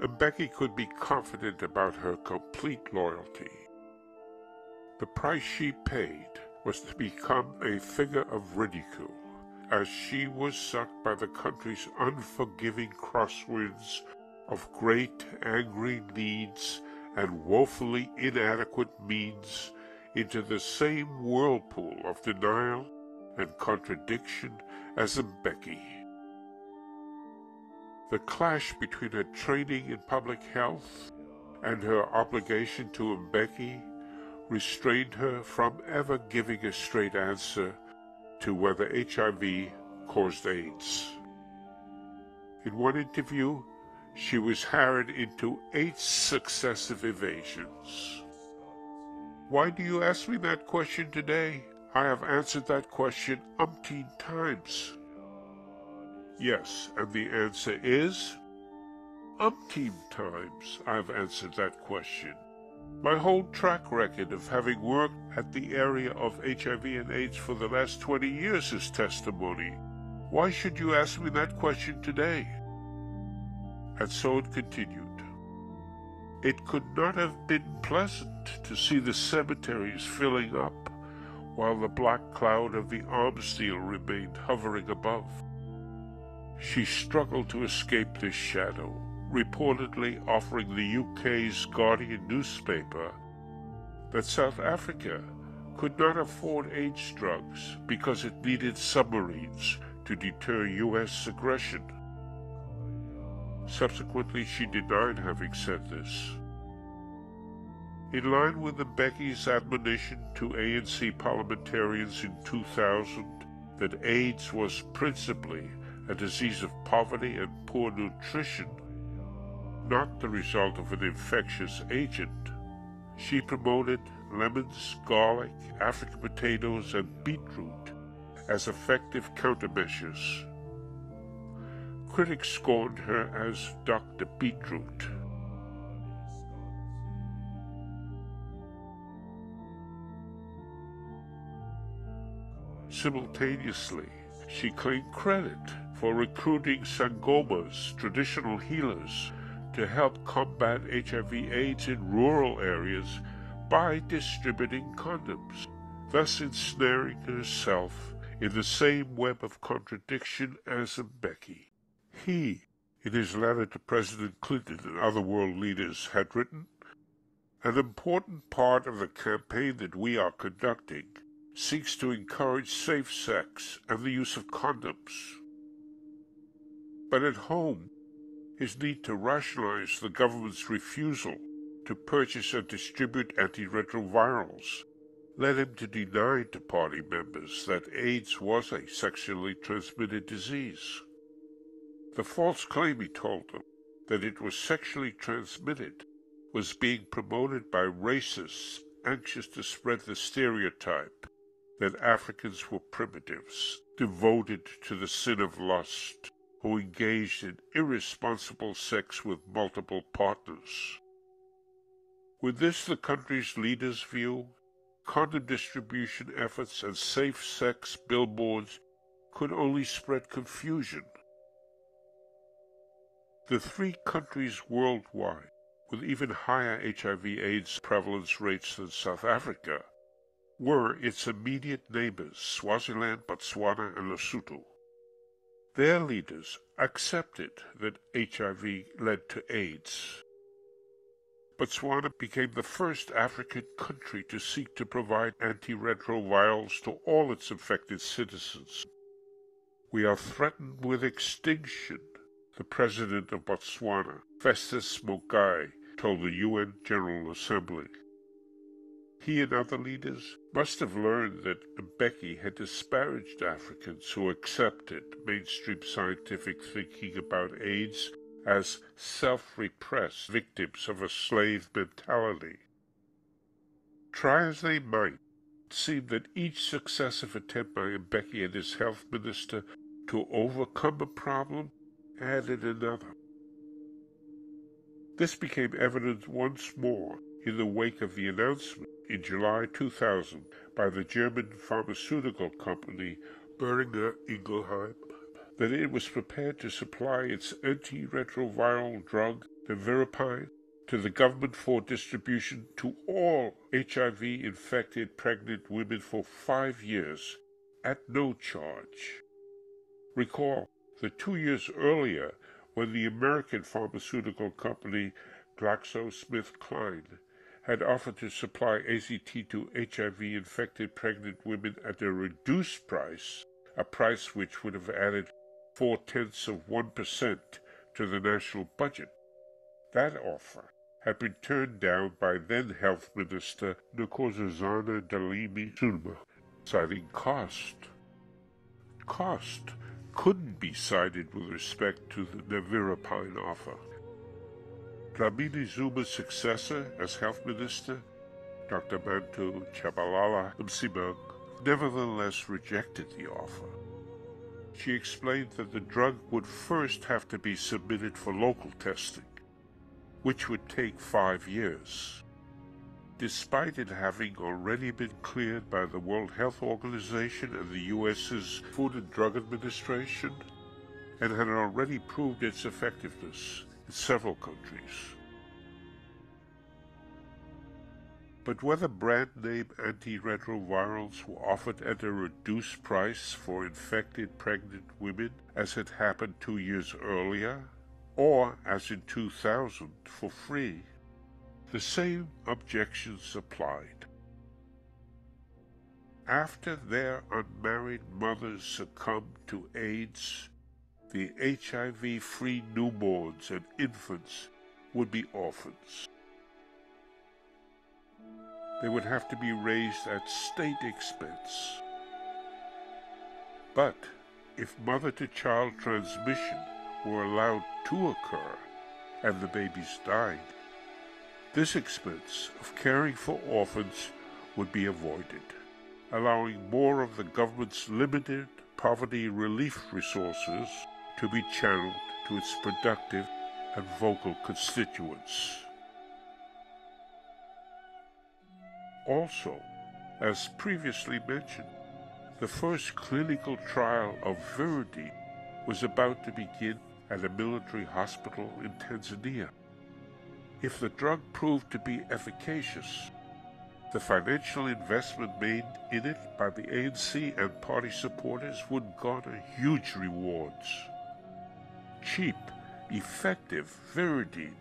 Mbeki could be confident about her complete loyalty. The price she paid was to become a figure of ridicule, as she was sucked by the country's unforgiving crosswinds of great angry needs and woefully inadequate means into the same whirlpool of denial and contradiction as Mbeki. The clash between her training in public health and her obligation to Mbeki restrained her from ever giving a straight answer to whether HIV caused AIDS. In one interview, she was harried into eight successive evasions. Why do you ask me that question today? I have answered that question umpteen times. Yes, and the answer is umpteen times I've answered that question. My whole track record of having worked at the area of HIV and AIDS for the last 20 years is testimony. Why should you ask me that question today? And so it continued. It could not have been pleasant to see the cemeteries filling up while the black cloud of the deal remained hovering above. She struggled to escape this shadow reportedly offering the UK's Guardian newspaper that South Africa could not afford AIDS drugs because it needed submarines to deter U.S. aggression. Subsequently, she denied having said this. In line with the Mbeki's admonition to ANC parliamentarians in 2000 that AIDS was principally a disease of poverty and poor nutrition, not the result of an infectious agent. She promoted lemons, garlic, African potatoes, and beetroot as effective countermeasures. Critics scorned her as Dr. Beetroot. Simultaneously, she claimed credit for recruiting sangomas, traditional healers, to help combat HIV-AIDS in rural areas by distributing condoms, thus ensnaring herself in the same web of contradiction as Mbeki. He, in his letter to President Clinton and other world leaders, had written, An important part of the campaign that we are conducting seeks to encourage safe sex and the use of condoms. But at home, his need to rationalize the government's refusal to purchase and distribute antiretrovirals led him to deny to party members that AIDS was a sexually transmitted disease. The false claim, he told them, that it was sexually transmitted was being promoted by racists anxious to spread the stereotype that Africans were primitives, devoted to the sin of lust, who engaged in irresponsible sex with multiple partners. With this the country's leaders' view, condom distribution efforts and safe sex billboards could only spread confusion. The three countries worldwide with even higher HIV-AIDS prevalence rates than South Africa, were its immediate neighbors, Swaziland, Botswana, and Lesotho. Their leaders accepted that HIV led to AIDS. Botswana became the first African country to seek to provide antiretrovirals to all its affected citizens. We are threatened with extinction, the president of Botswana, Festus Mogae, told the UN General Assembly. He and other leaders must have learned that Mbeki had disparaged Africans who accepted mainstream scientific thinking about AIDS as self-repressed victims of a slave mentality. Try as they might, it seemed that each successive attempt by Mbeki and his health minister to overcome a problem added another. This became evident once more in the wake of the announcement in July 2000 by the German pharmaceutical company Boehringer Ingelheim that it was prepared to supply its antiretroviral drug, the nevirapine, to the government for distribution to all HIV-infected pregnant women for five years at no charge. Recall that two years earlier, when the American pharmaceutical company GlaxoSmithKline had offered to supply AZT to HIV-infected pregnant women at a reduced price, a price which would have added four-tenths of 1% to the national budget. That offer had been turned down by then Health Minister Nkosazana Dlamini-Zuma, citing cost. Cost couldn't be cited with respect to the nevirapine offer. Dlamini-Zuma's successor as health minister, Dr. Manto Tshabalala Msimang, nevertheless rejected the offer. She explained that the drug would first have to be submitted for local testing, which would take five years. Despite it having already been cleared by the World Health Organization and the U.S.'s Food and Drug Administration, and had already proved its effectiveness in several countries. But whether brand-name antiretrovirals were offered at a reduced price for infected pregnant women, as had happened two years earlier, or, as in 2000, for free, the same objections applied. After their unmarried mothers succumbed to AIDS, the HIV-free newborns and infants would be orphans. They would have to be raised at state expense. But if mother-to-child transmission were allowed to occur and the babies died, this expense of caring for orphans would be avoided, allowing more of the government's limited poverty relief resources to be channeled to its productive and vocal constituents. Also, as previously mentioned, the first clinical trial of Virodene was about to begin at a military hospital in Tanzania. If the drug proved to be efficacious, the financial investment made in it by the ANC and party supporters would garner huge rewards. Cheap, effective Virodene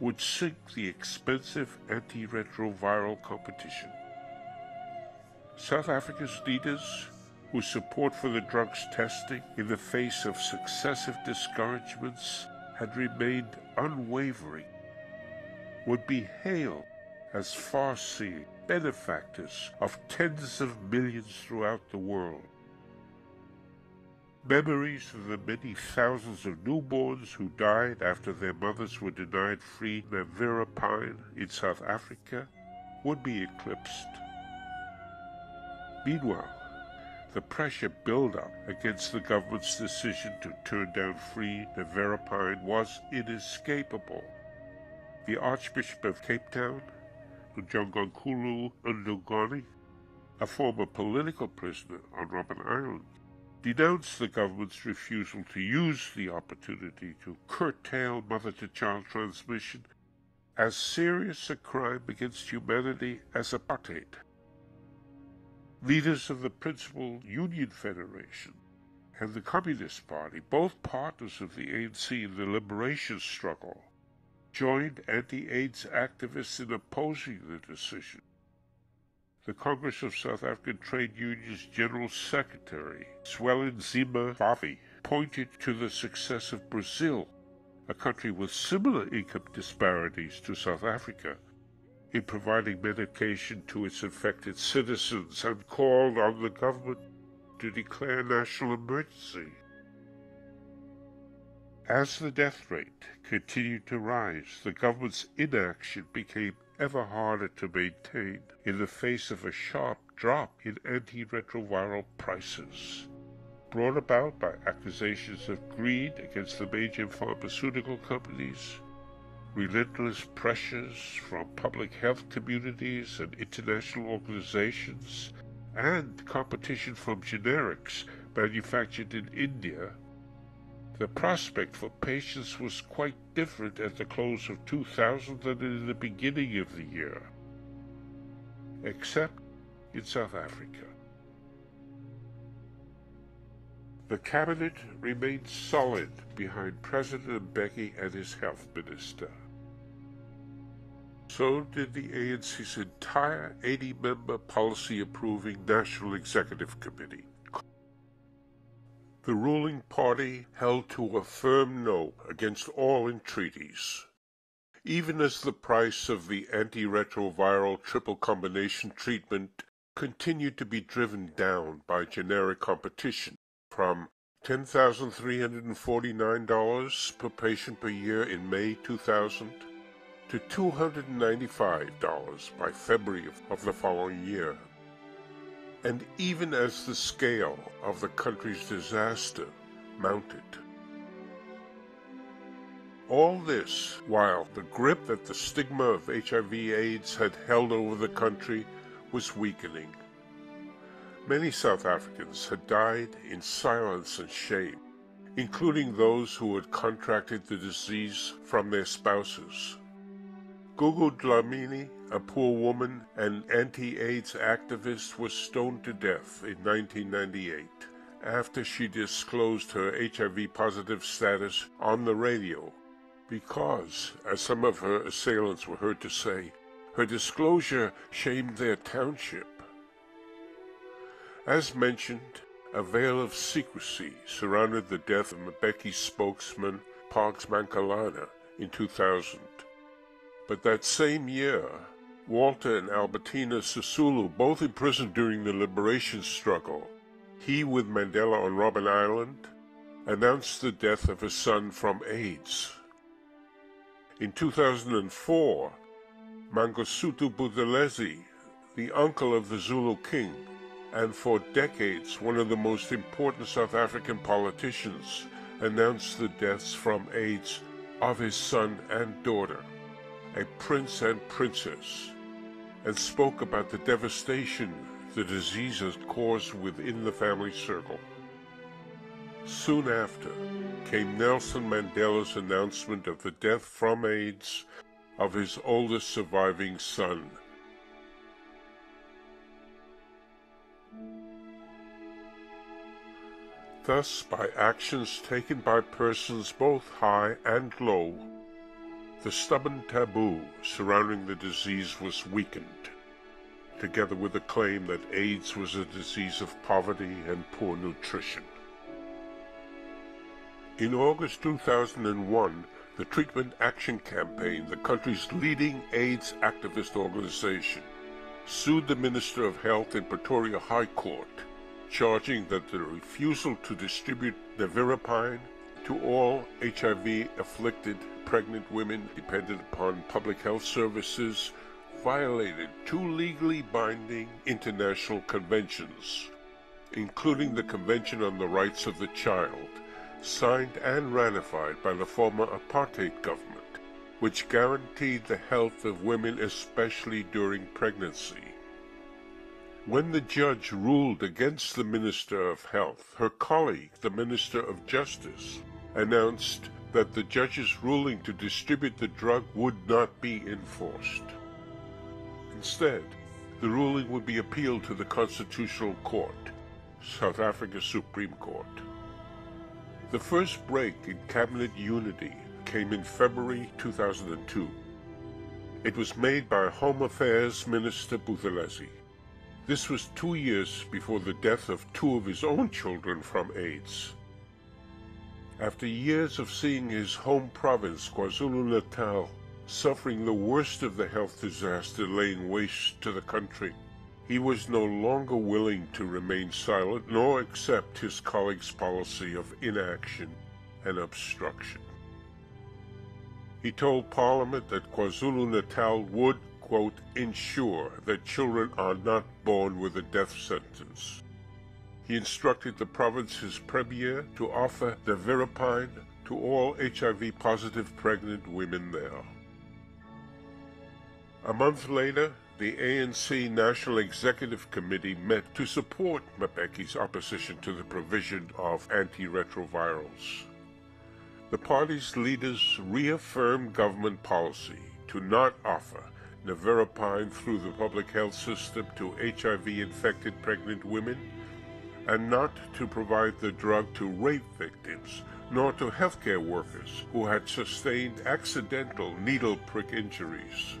would sink the expensive antiretroviral competition. South Africa's leaders, whose support for the drug's testing in the face of successive discouragements had remained unwavering, would be hailed as far-seeing benefactors of tens of millions throughout the world. Memories of the many thousands of newborns who died after their mothers were denied free nevirapine in South Africa would be eclipsed. Meanwhile, the pressure build-up against the government's decision to turn down free nevirapine was inescapable. The Archbishop of Cape Town, Njongonkulu Ndungane, a former political prisoner on Robben Island, denounced the government's refusal to use the opportunity to curtail mother-to-child transmission as serious a crime against humanity as apartheid. Leaders of the principal Union Federation and the Communist Party, both partners of the ANC in the liberation struggle, joined anti-AIDS activists in opposing the decision. The Congress of South African Trade Unions General Secretary, Zwelinzima Vavi, pointed to the success of Brazil, a country with similar income disparities to South Africa, in providing medication to its infected citizens and called on the government to declare national emergency. As the death rate continued to rise, the government's inaction became ever harder to maintain in the face of a sharp drop in antiretroviral prices, brought about by accusations of greed against the major pharmaceutical companies, relentless pressures from public health communities and international organizations, and competition from generics manufactured in India the prospect for patients was quite different at the close of 2000 than in the beginning of the year, except in South Africa. The cabinet remained solid behind President Mbeki and his health minister. So did the ANC's entire 80-member policy-approving National Executive Committee the ruling party held to a firm no against all entreaties. Even as the price of the antiretroviral triple combination treatment continued to be driven down by generic competition from $10,349 per patient per year in May 2000 to $295 by February of the following year and even as the scale of the country's disaster mounted. All this while the grip that the stigma of HIV AIDS had held over the country was weakening. Many South Africans had died in silence and shame, including those who had contracted the disease from their spouses. Gugu Dlamini, a poor woman and anti-AIDS activist, was stoned to death in 1998 after she disclosed her HIV-positive status on the radio because, as some of her assailants were heard to say, her disclosure shamed their township. As mentioned, a veil of secrecy surrounded the death of Mbeki's spokesman, Parks Mankahlana, in 2000. But that same year, Walter and Albertina Sisulu, both imprisoned during the liberation struggle, he with Mandela on Robben Island, announced the death of his son from AIDS. In 2004, Mangosuthu Buthelezi, the uncle of the Zulu king, and for decades one of the most important South African politicians, announced the deaths from AIDS of his son and daughter a prince and princess, and spoke about the devastation the disease has caused within the family circle. Soon after came Nelson Mandela's announcement of the death from AIDS of his oldest surviving son. Thus, by actions taken by persons both high and low, the stubborn taboo surrounding the disease was weakened, together with the claim that AIDS was a disease of poverty and poor nutrition. In August 2001, the Treatment Action Campaign, the country's leading AIDS activist organization, sued the Minister of Health in Pretoria High Court, charging that the refusal to distribute the nevirapine to all HIV-afflicted pregnant women dependent upon public health services violated two legally binding international conventions, including the Convention on the Rights of the Child, signed and ratified by the former apartheid government, which guaranteed the health of women especially during pregnancy. When the judge ruled against the Minister of Health, her colleague, the Minister of Justice, announced that the judge's ruling to distribute the drug would not be enforced. Instead, the ruling would be appealed to the Constitutional Court, South Africa's Supreme Court. The first break in cabinet unity came in February 2002. It was made by Home Affairs Minister Buthelezi. This was two years before the death of two of his own children from AIDS. After years of seeing his home province, KwaZulu-Natal, suffering the worst of the health disaster laying waste to the country, he was no longer willing to remain silent nor accept his colleagues' policy of inaction and obstruction. He told Parliament that KwaZulu-Natal would, quote, ensure that children are not born with a death sentence. He instructed the province's premier to offer nevirapine to all HIV-positive pregnant women there. A month later, the ANC National Executive Committee met to support Mbeki's opposition to the provision of antiretrovirals. The party's leaders reaffirmed government policy to not offer nevirapine through the public health system to HIV-infected pregnant women and not to provide the drug to rape victims, nor to healthcare workers who had sustained accidental needle prick injuries.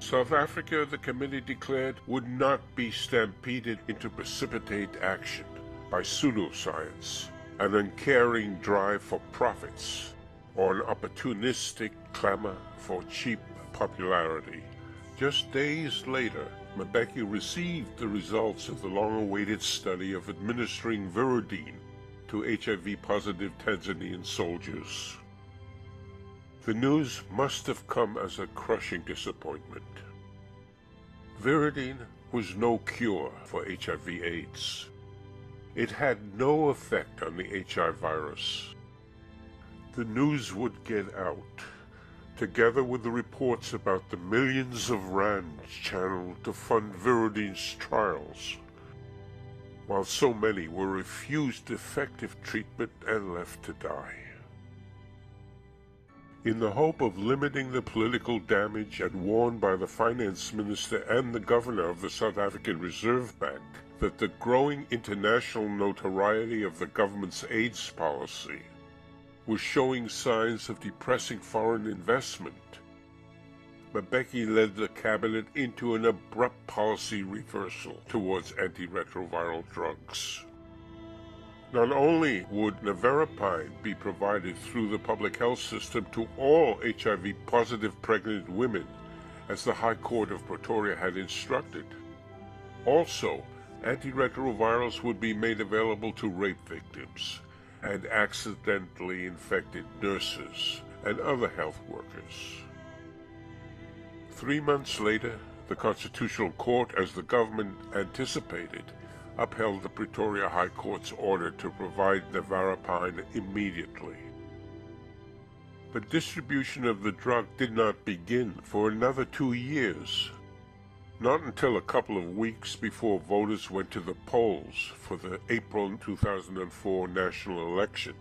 South Africa, the committee declared, would not be stampeded into precipitate action by pseudoscience, an uncaring drive for profits, or an opportunistic clamor for cheap popularity. Just days later, Mbeki received the results of the long-awaited study of administering Virodene to HIV-positive Tanzanian soldiers. The news must have come as a crushing disappointment. Virodene was no cure for HIV AIDS. It had no effect on the HIV virus. The news would get out together with the reports about the millions of rands channeled to fund Virodene's trials, while so many were refused effective treatment and left to die. In the hope of limiting the political damage and warned by the finance minister and the governor of the South African Reserve Bank that the growing international notoriety of the government's AIDS policy was showing signs of depressing foreign investment. Mbeki led the cabinet into an abrupt policy reversal towards antiretroviral drugs. Not only would nevirapine be provided through the public health system to all HIV-positive pregnant women, as the High Court of Pretoria had instructed, also antiretrovirals would be made available to rape victims, and accidentally infected nurses and other health workers. Three months later, the Constitutional Court, as the government anticipated, upheld the Pretoria High Court's order to provide nevirapine immediately. But distribution of the drug did not begin for another two years not until a couple of weeks before voters went to the polls for the April 2004 national election,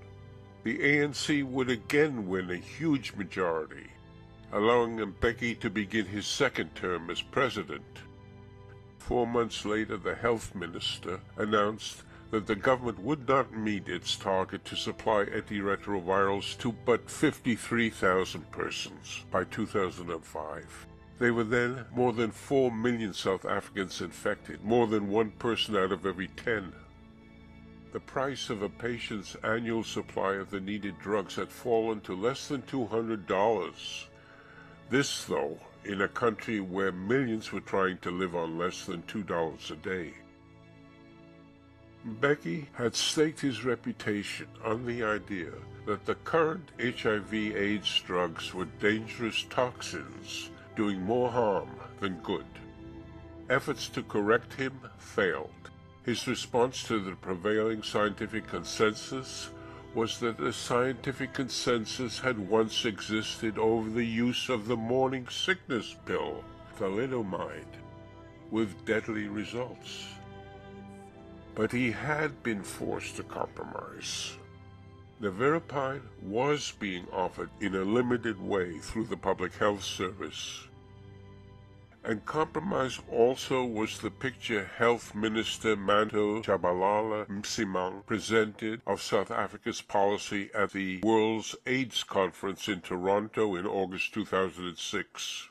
the ANC would again win a huge majority, allowing Mbeki to begin his second term as president. Four months later, the health minister announced that the government would not meet its target to supply antiretrovirals to but 53,000 persons by 2005. There were then more than 4 million South Africans infected, more than one person out of every 10. The price of a patient's annual supply of the needed drugs had fallen to less than $200. This, though, in a country where millions were trying to live on less than $2 a day. Mbeki had staked his reputation on the idea that the current HIV-AIDS drugs were dangerous toxins doing more harm than good. Efforts to correct him failed. His response to the prevailing scientific consensus was that a scientific consensus had once existed over the use of the morning sickness pill, thalidomide, with deadly results. But he had been forced to compromise. Nevirapine was being offered in a limited way through the Public Health Service. And compromise also was the picture Health Minister Manto Tshabalala Msimang presented of South Africa's policy at the World's AIDS Conference in Toronto in August 2006.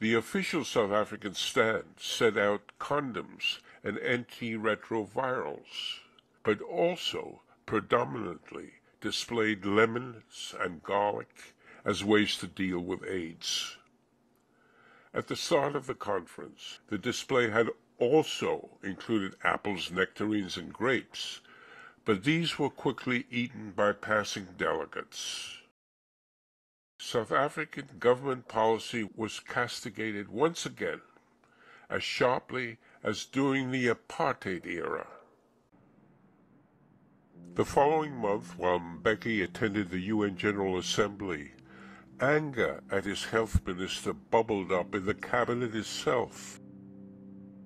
The official South African stand set out condoms and antiretrovirals, but also predominantly displayed lemons and garlic as ways to deal with AIDS. At the start of the conference, the display had also included apples, nectarines, and grapes, but these were quickly eaten by passing delegates. South African government policy was castigated once again as sharply as during the apartheid era. The following month, while Mbeki attended the UN General Assembly, anger at his health minister bubbled up in the cabinet itself.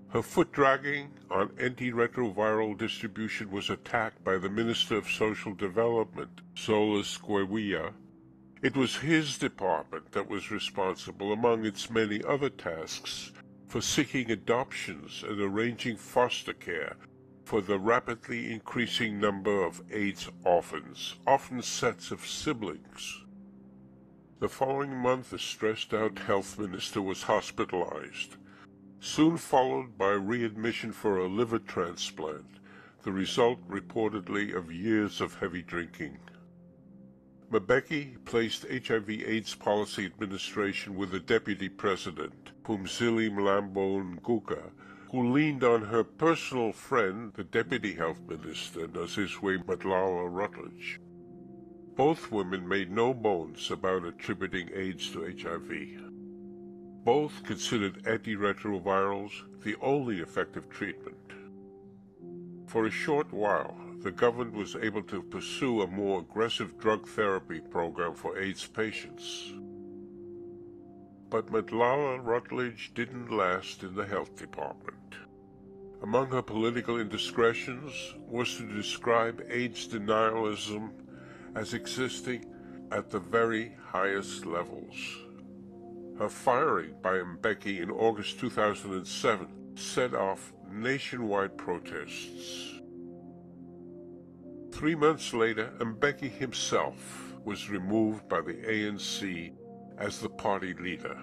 Her foot dragging on antiretroviral distribution was attacked by the Minister of Social Development, Zola Skweyiya. It was his department that was responsible, among its many other tasks, for seeking adoptions and arranging foster care for the rapidly increasing number of AIDS orphans, often sets of siblings. The following month, a stressed-out health minister was hospitalized, soon followed by readmission for a liver transplant, the result reportedly of years of heavy drinking. Mbeki placed HIV-AIDS policy administration with the deputy president, Phumzile Mlambo Ngcuka, who leaned on her personal friend, the Deputy Health Minister, Nozizwe Madlala Routledge. Both women made no bones about attributing AIDS to HIV. Both considered antiretrovirals the only effective treatment. For a short while, the government was able to pursue a more aggressive drug therapy program for AIDS patients. But Madlala Routledge didn't last in the health department. Among her political indiscretions was to describe AIDS denialism as existing at the very highest levels. Her firing by Mbeki in August 2007 set off nationwide protests. Three months later, Mbeki himself was removed by the ANC as the party leader.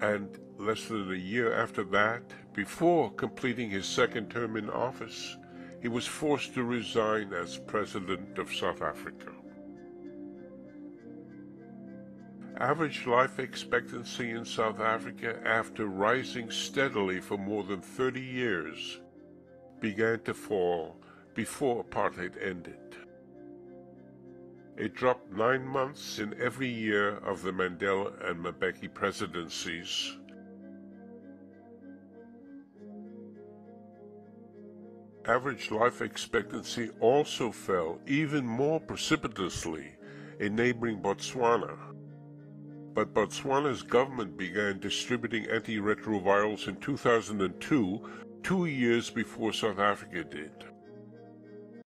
And less than a year after that, before completing his second term in office, he was forced to resign as President of South Africa. Average life expectancy in South Africa after rising steadily for more than 30 years began to fall before apartheid ended. It dropped nine months in every year of the Mandela and Mbeki presidencies. Average life expectancy also fell even more precipitously in neighboring Botswana. But Botswana's government began distributing antiretrovirals in 2002, two years before South Africa did.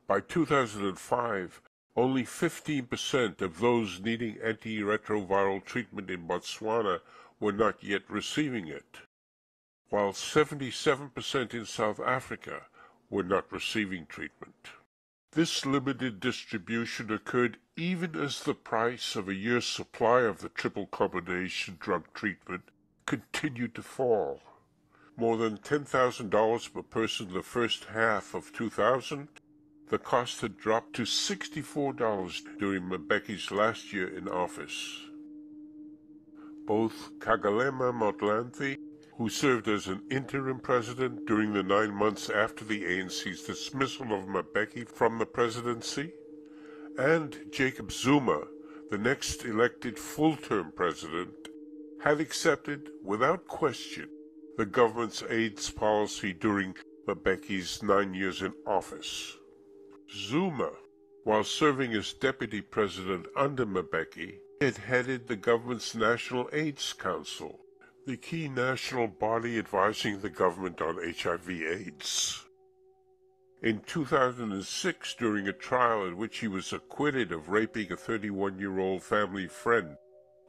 By 2005, only 15% of those needing antiretroviral treatment in Botswana were not yet receiving it, while 77% in South Africa were not receiving treatment. This limited distribution occurred even as the price of a year's supply of the triple combination drug treatment continued to fall. More than $10,000 per person the first half of 2000 the cost had dropped to $64 during Mbeki's last year in office. Both Kgalema Motlanthe, who served as an interim president during the nine months after the ANC's dismissal of Mbeki from the presidency, and Jacob Zuma, the next elected full-term president, had accepted without question the government's AIDS policy during Mbeki's nine years in office. Zuma, while serving as deputy president under Mbeki, had headed the government's National AIDS Council, the key national body advising the government on HIV AIDS. In 2006, during a trial in which he was acquitted of raping a 31-year-old family friend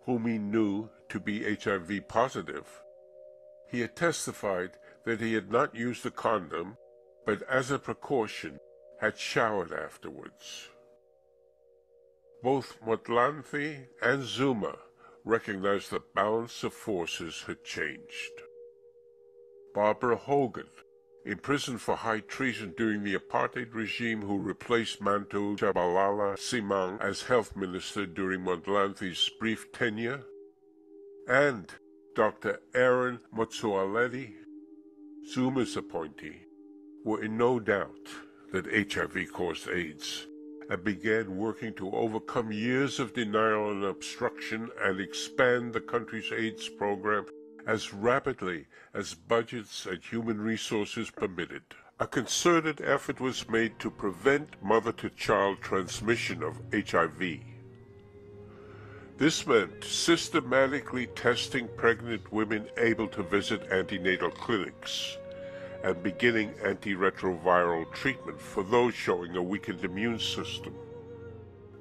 whom he knew to be HIV positive, he had testified that he had not used a condom, but as a precaution had showered afterwards. Both Motlanthe and Zuma recognized the balance of forces had changed. Barbara Hogan, imprisoned for high treason during the apartheid regime who replaced Manto Tshabalala Msimang as health minister during Motlanthe's brief tenure, and Dr. Aaron Motsoaledi, Zuma's appointee, were in no doubt that HIV caused AIDS and began working to overcome years of denial and obstruction and expand the country's AIDS program as rapidly as budgets and human resources permitted. A concerted effort was made to prevent mother-to-child transmission of HIV. This meant systematically testing pregnant women able to visit antenatal clinics and beginning antiretroviral treatment for those showing a weakened immune system.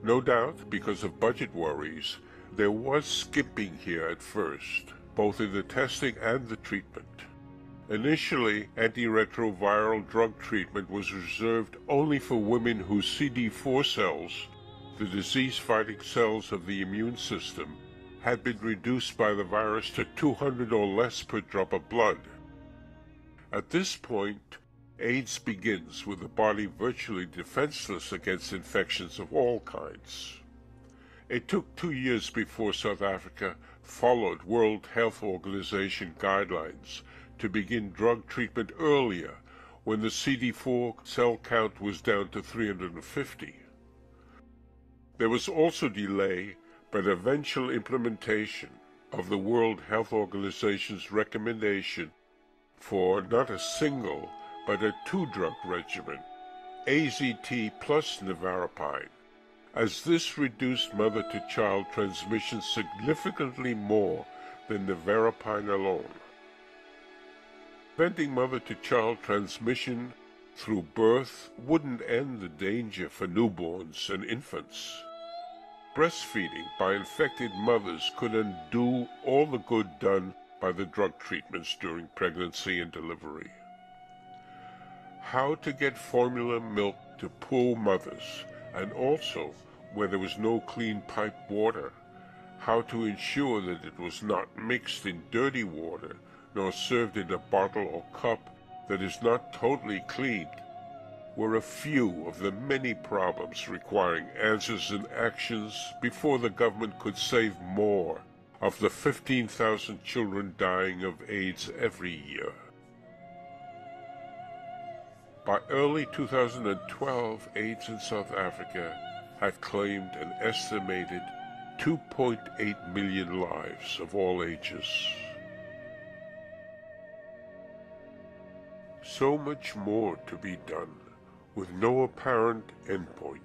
No doubt, because of budget worries, there was skipping here at first both in the testing and the treatment. Initially, antiretroviral drug treatment was reserved only for women whose CD4 cells, the disease-fighting cells of the immune system, had been reduced by the virus to 200 or less per drop of blood. At this point, AIDS begins with the body virtually defenseless against infections of all kinds. It took two years before South Africa followed World Health Organization guidelines to begin drug treatment earlier when the CD4 cell count was down to 350. There was also delay but eventual implementation of the World Health Organization's recommendation for not a single but a two-drug regimen, AZT plus nevirapine as this reduced mother-to-child transmission significantly more than nevirapine alone. Preventing mother-to-child transmission through birth wouldn't end the danger for newborns and infants. Breastfeeding by infected mothers could undo all the good done the drug treatments during pregnancy and delivery. How to get formula milk to poor mothers and also where there was no clean pipe water, how to ensure that it was not mixed in dirty water, nor served in a bottle or cup that is not totally clean, were a few of the many problems requiring answers and actions before the government could save more of the 15,000 children dying of AIDS every year. By early 2012, AIDS in South Africa had claimed an estimated 2.8 million lives of all ages. So much more to be done with no apparent endpoint.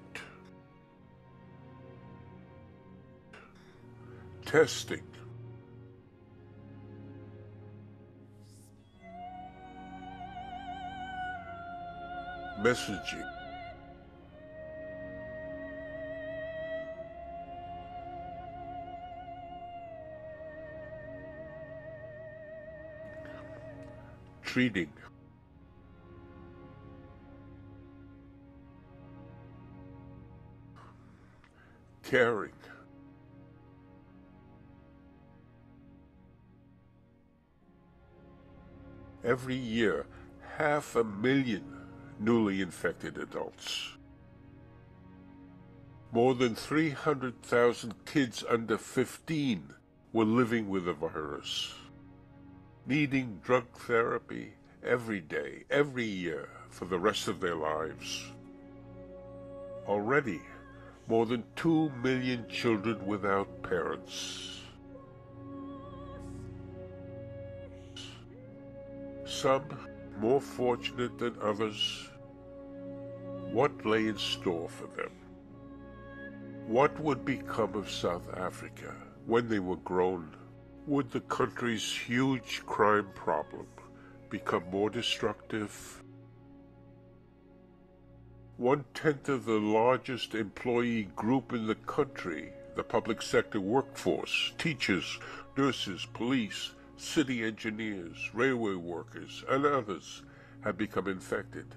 Testing messaging treating. Caring. Every year, half a million newly infected adults. More than 300,000 kids under 15 were living with the virus needing drug therapy every day, every year, for the rest of their lives. Already, more than two million children without parents. Some more fortunate than others. What lay in store for them? What would become of South Africa when they were grown would the country's huge crime problem become more destructive? one-tenth of the largest employee group in the country, the public sector workforce, teachers, nurses, police, city engineers, railway workers, and others, have become infected.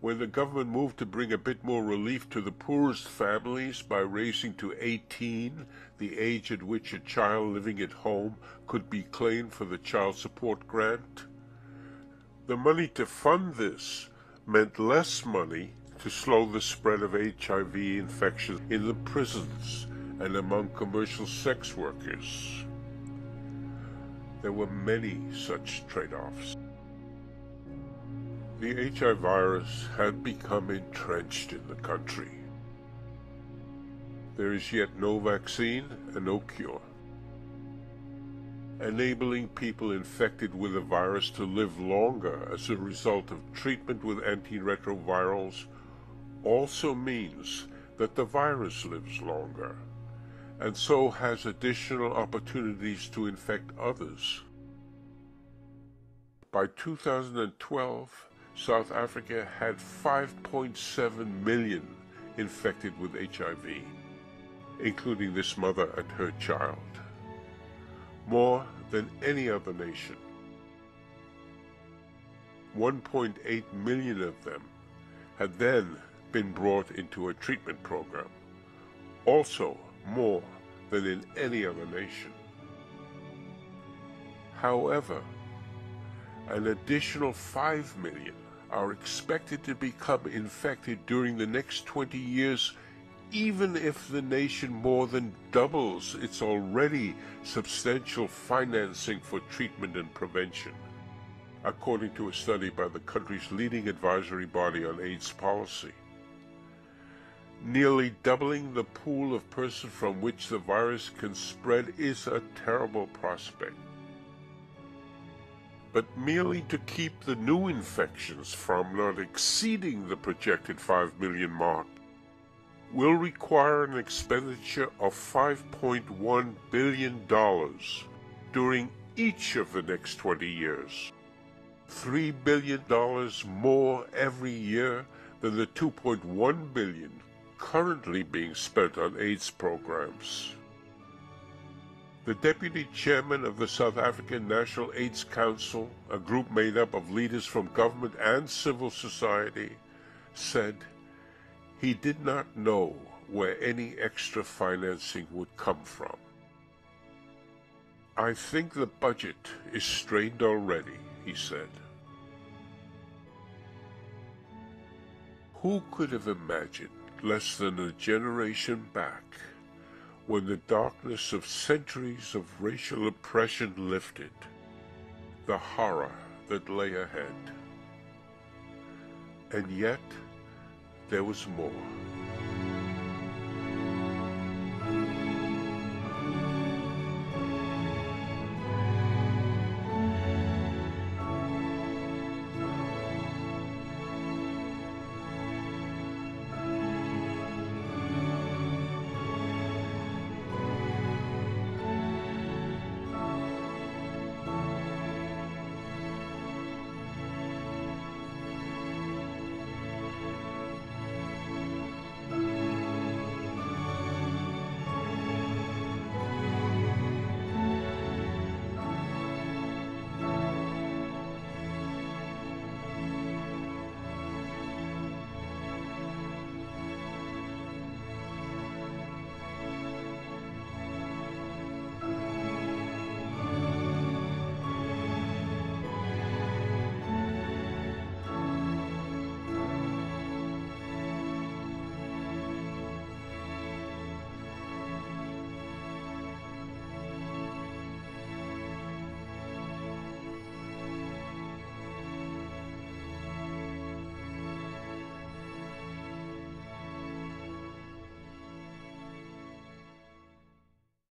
When the government moved to bring a bit more relief to the poorest families by raising to 18 the age at which a child living at home could be claimed for the child support grant, the money to fund this meant less money to slow the spread of HIV infections in the prisons and among commercial sex workers. There were many such trade-offs. The HIV virus had become entrenched in the country. There is yet no vaccine and no cure. Enabling people infected with the virus to live longer as a result of treatment with antiretrovirals also means that the virus lives longer and so has additional opportunities to infect others. By 2012, South Africa had 5.7 million infected with HIV, including this mother and her child. More than any other nation. 1.8 million of them had then been brought into a treatment program, also more than in any other nation. However, an additional 5 million are expected to become infected during the next 20 years even if the nation more than doubles its already substantial financing for treatment and prevention, according to a study by the country's leading advisory body on AIDS policy. Nearly doubling the pool of persons from which the virus can spread is a terrible prospect but merely to keep the new infections from not exceeding the projected 5 million mark will require an expenditure of $5.1 billion during each of the next 20 years. $3 billion more every year than the 2.1 billion currently being spent on AIDS programs. The deputy chairman of the South African National AIDS Council, a group made up of leaders from government and civil society, said he did not know where any extra financing would come from. I think the budget is strained already, he said. Who could have imagined less than a generation back when the darkness of centuries of racial oppression lifted, the horror that lay ahead. And yet, there was more.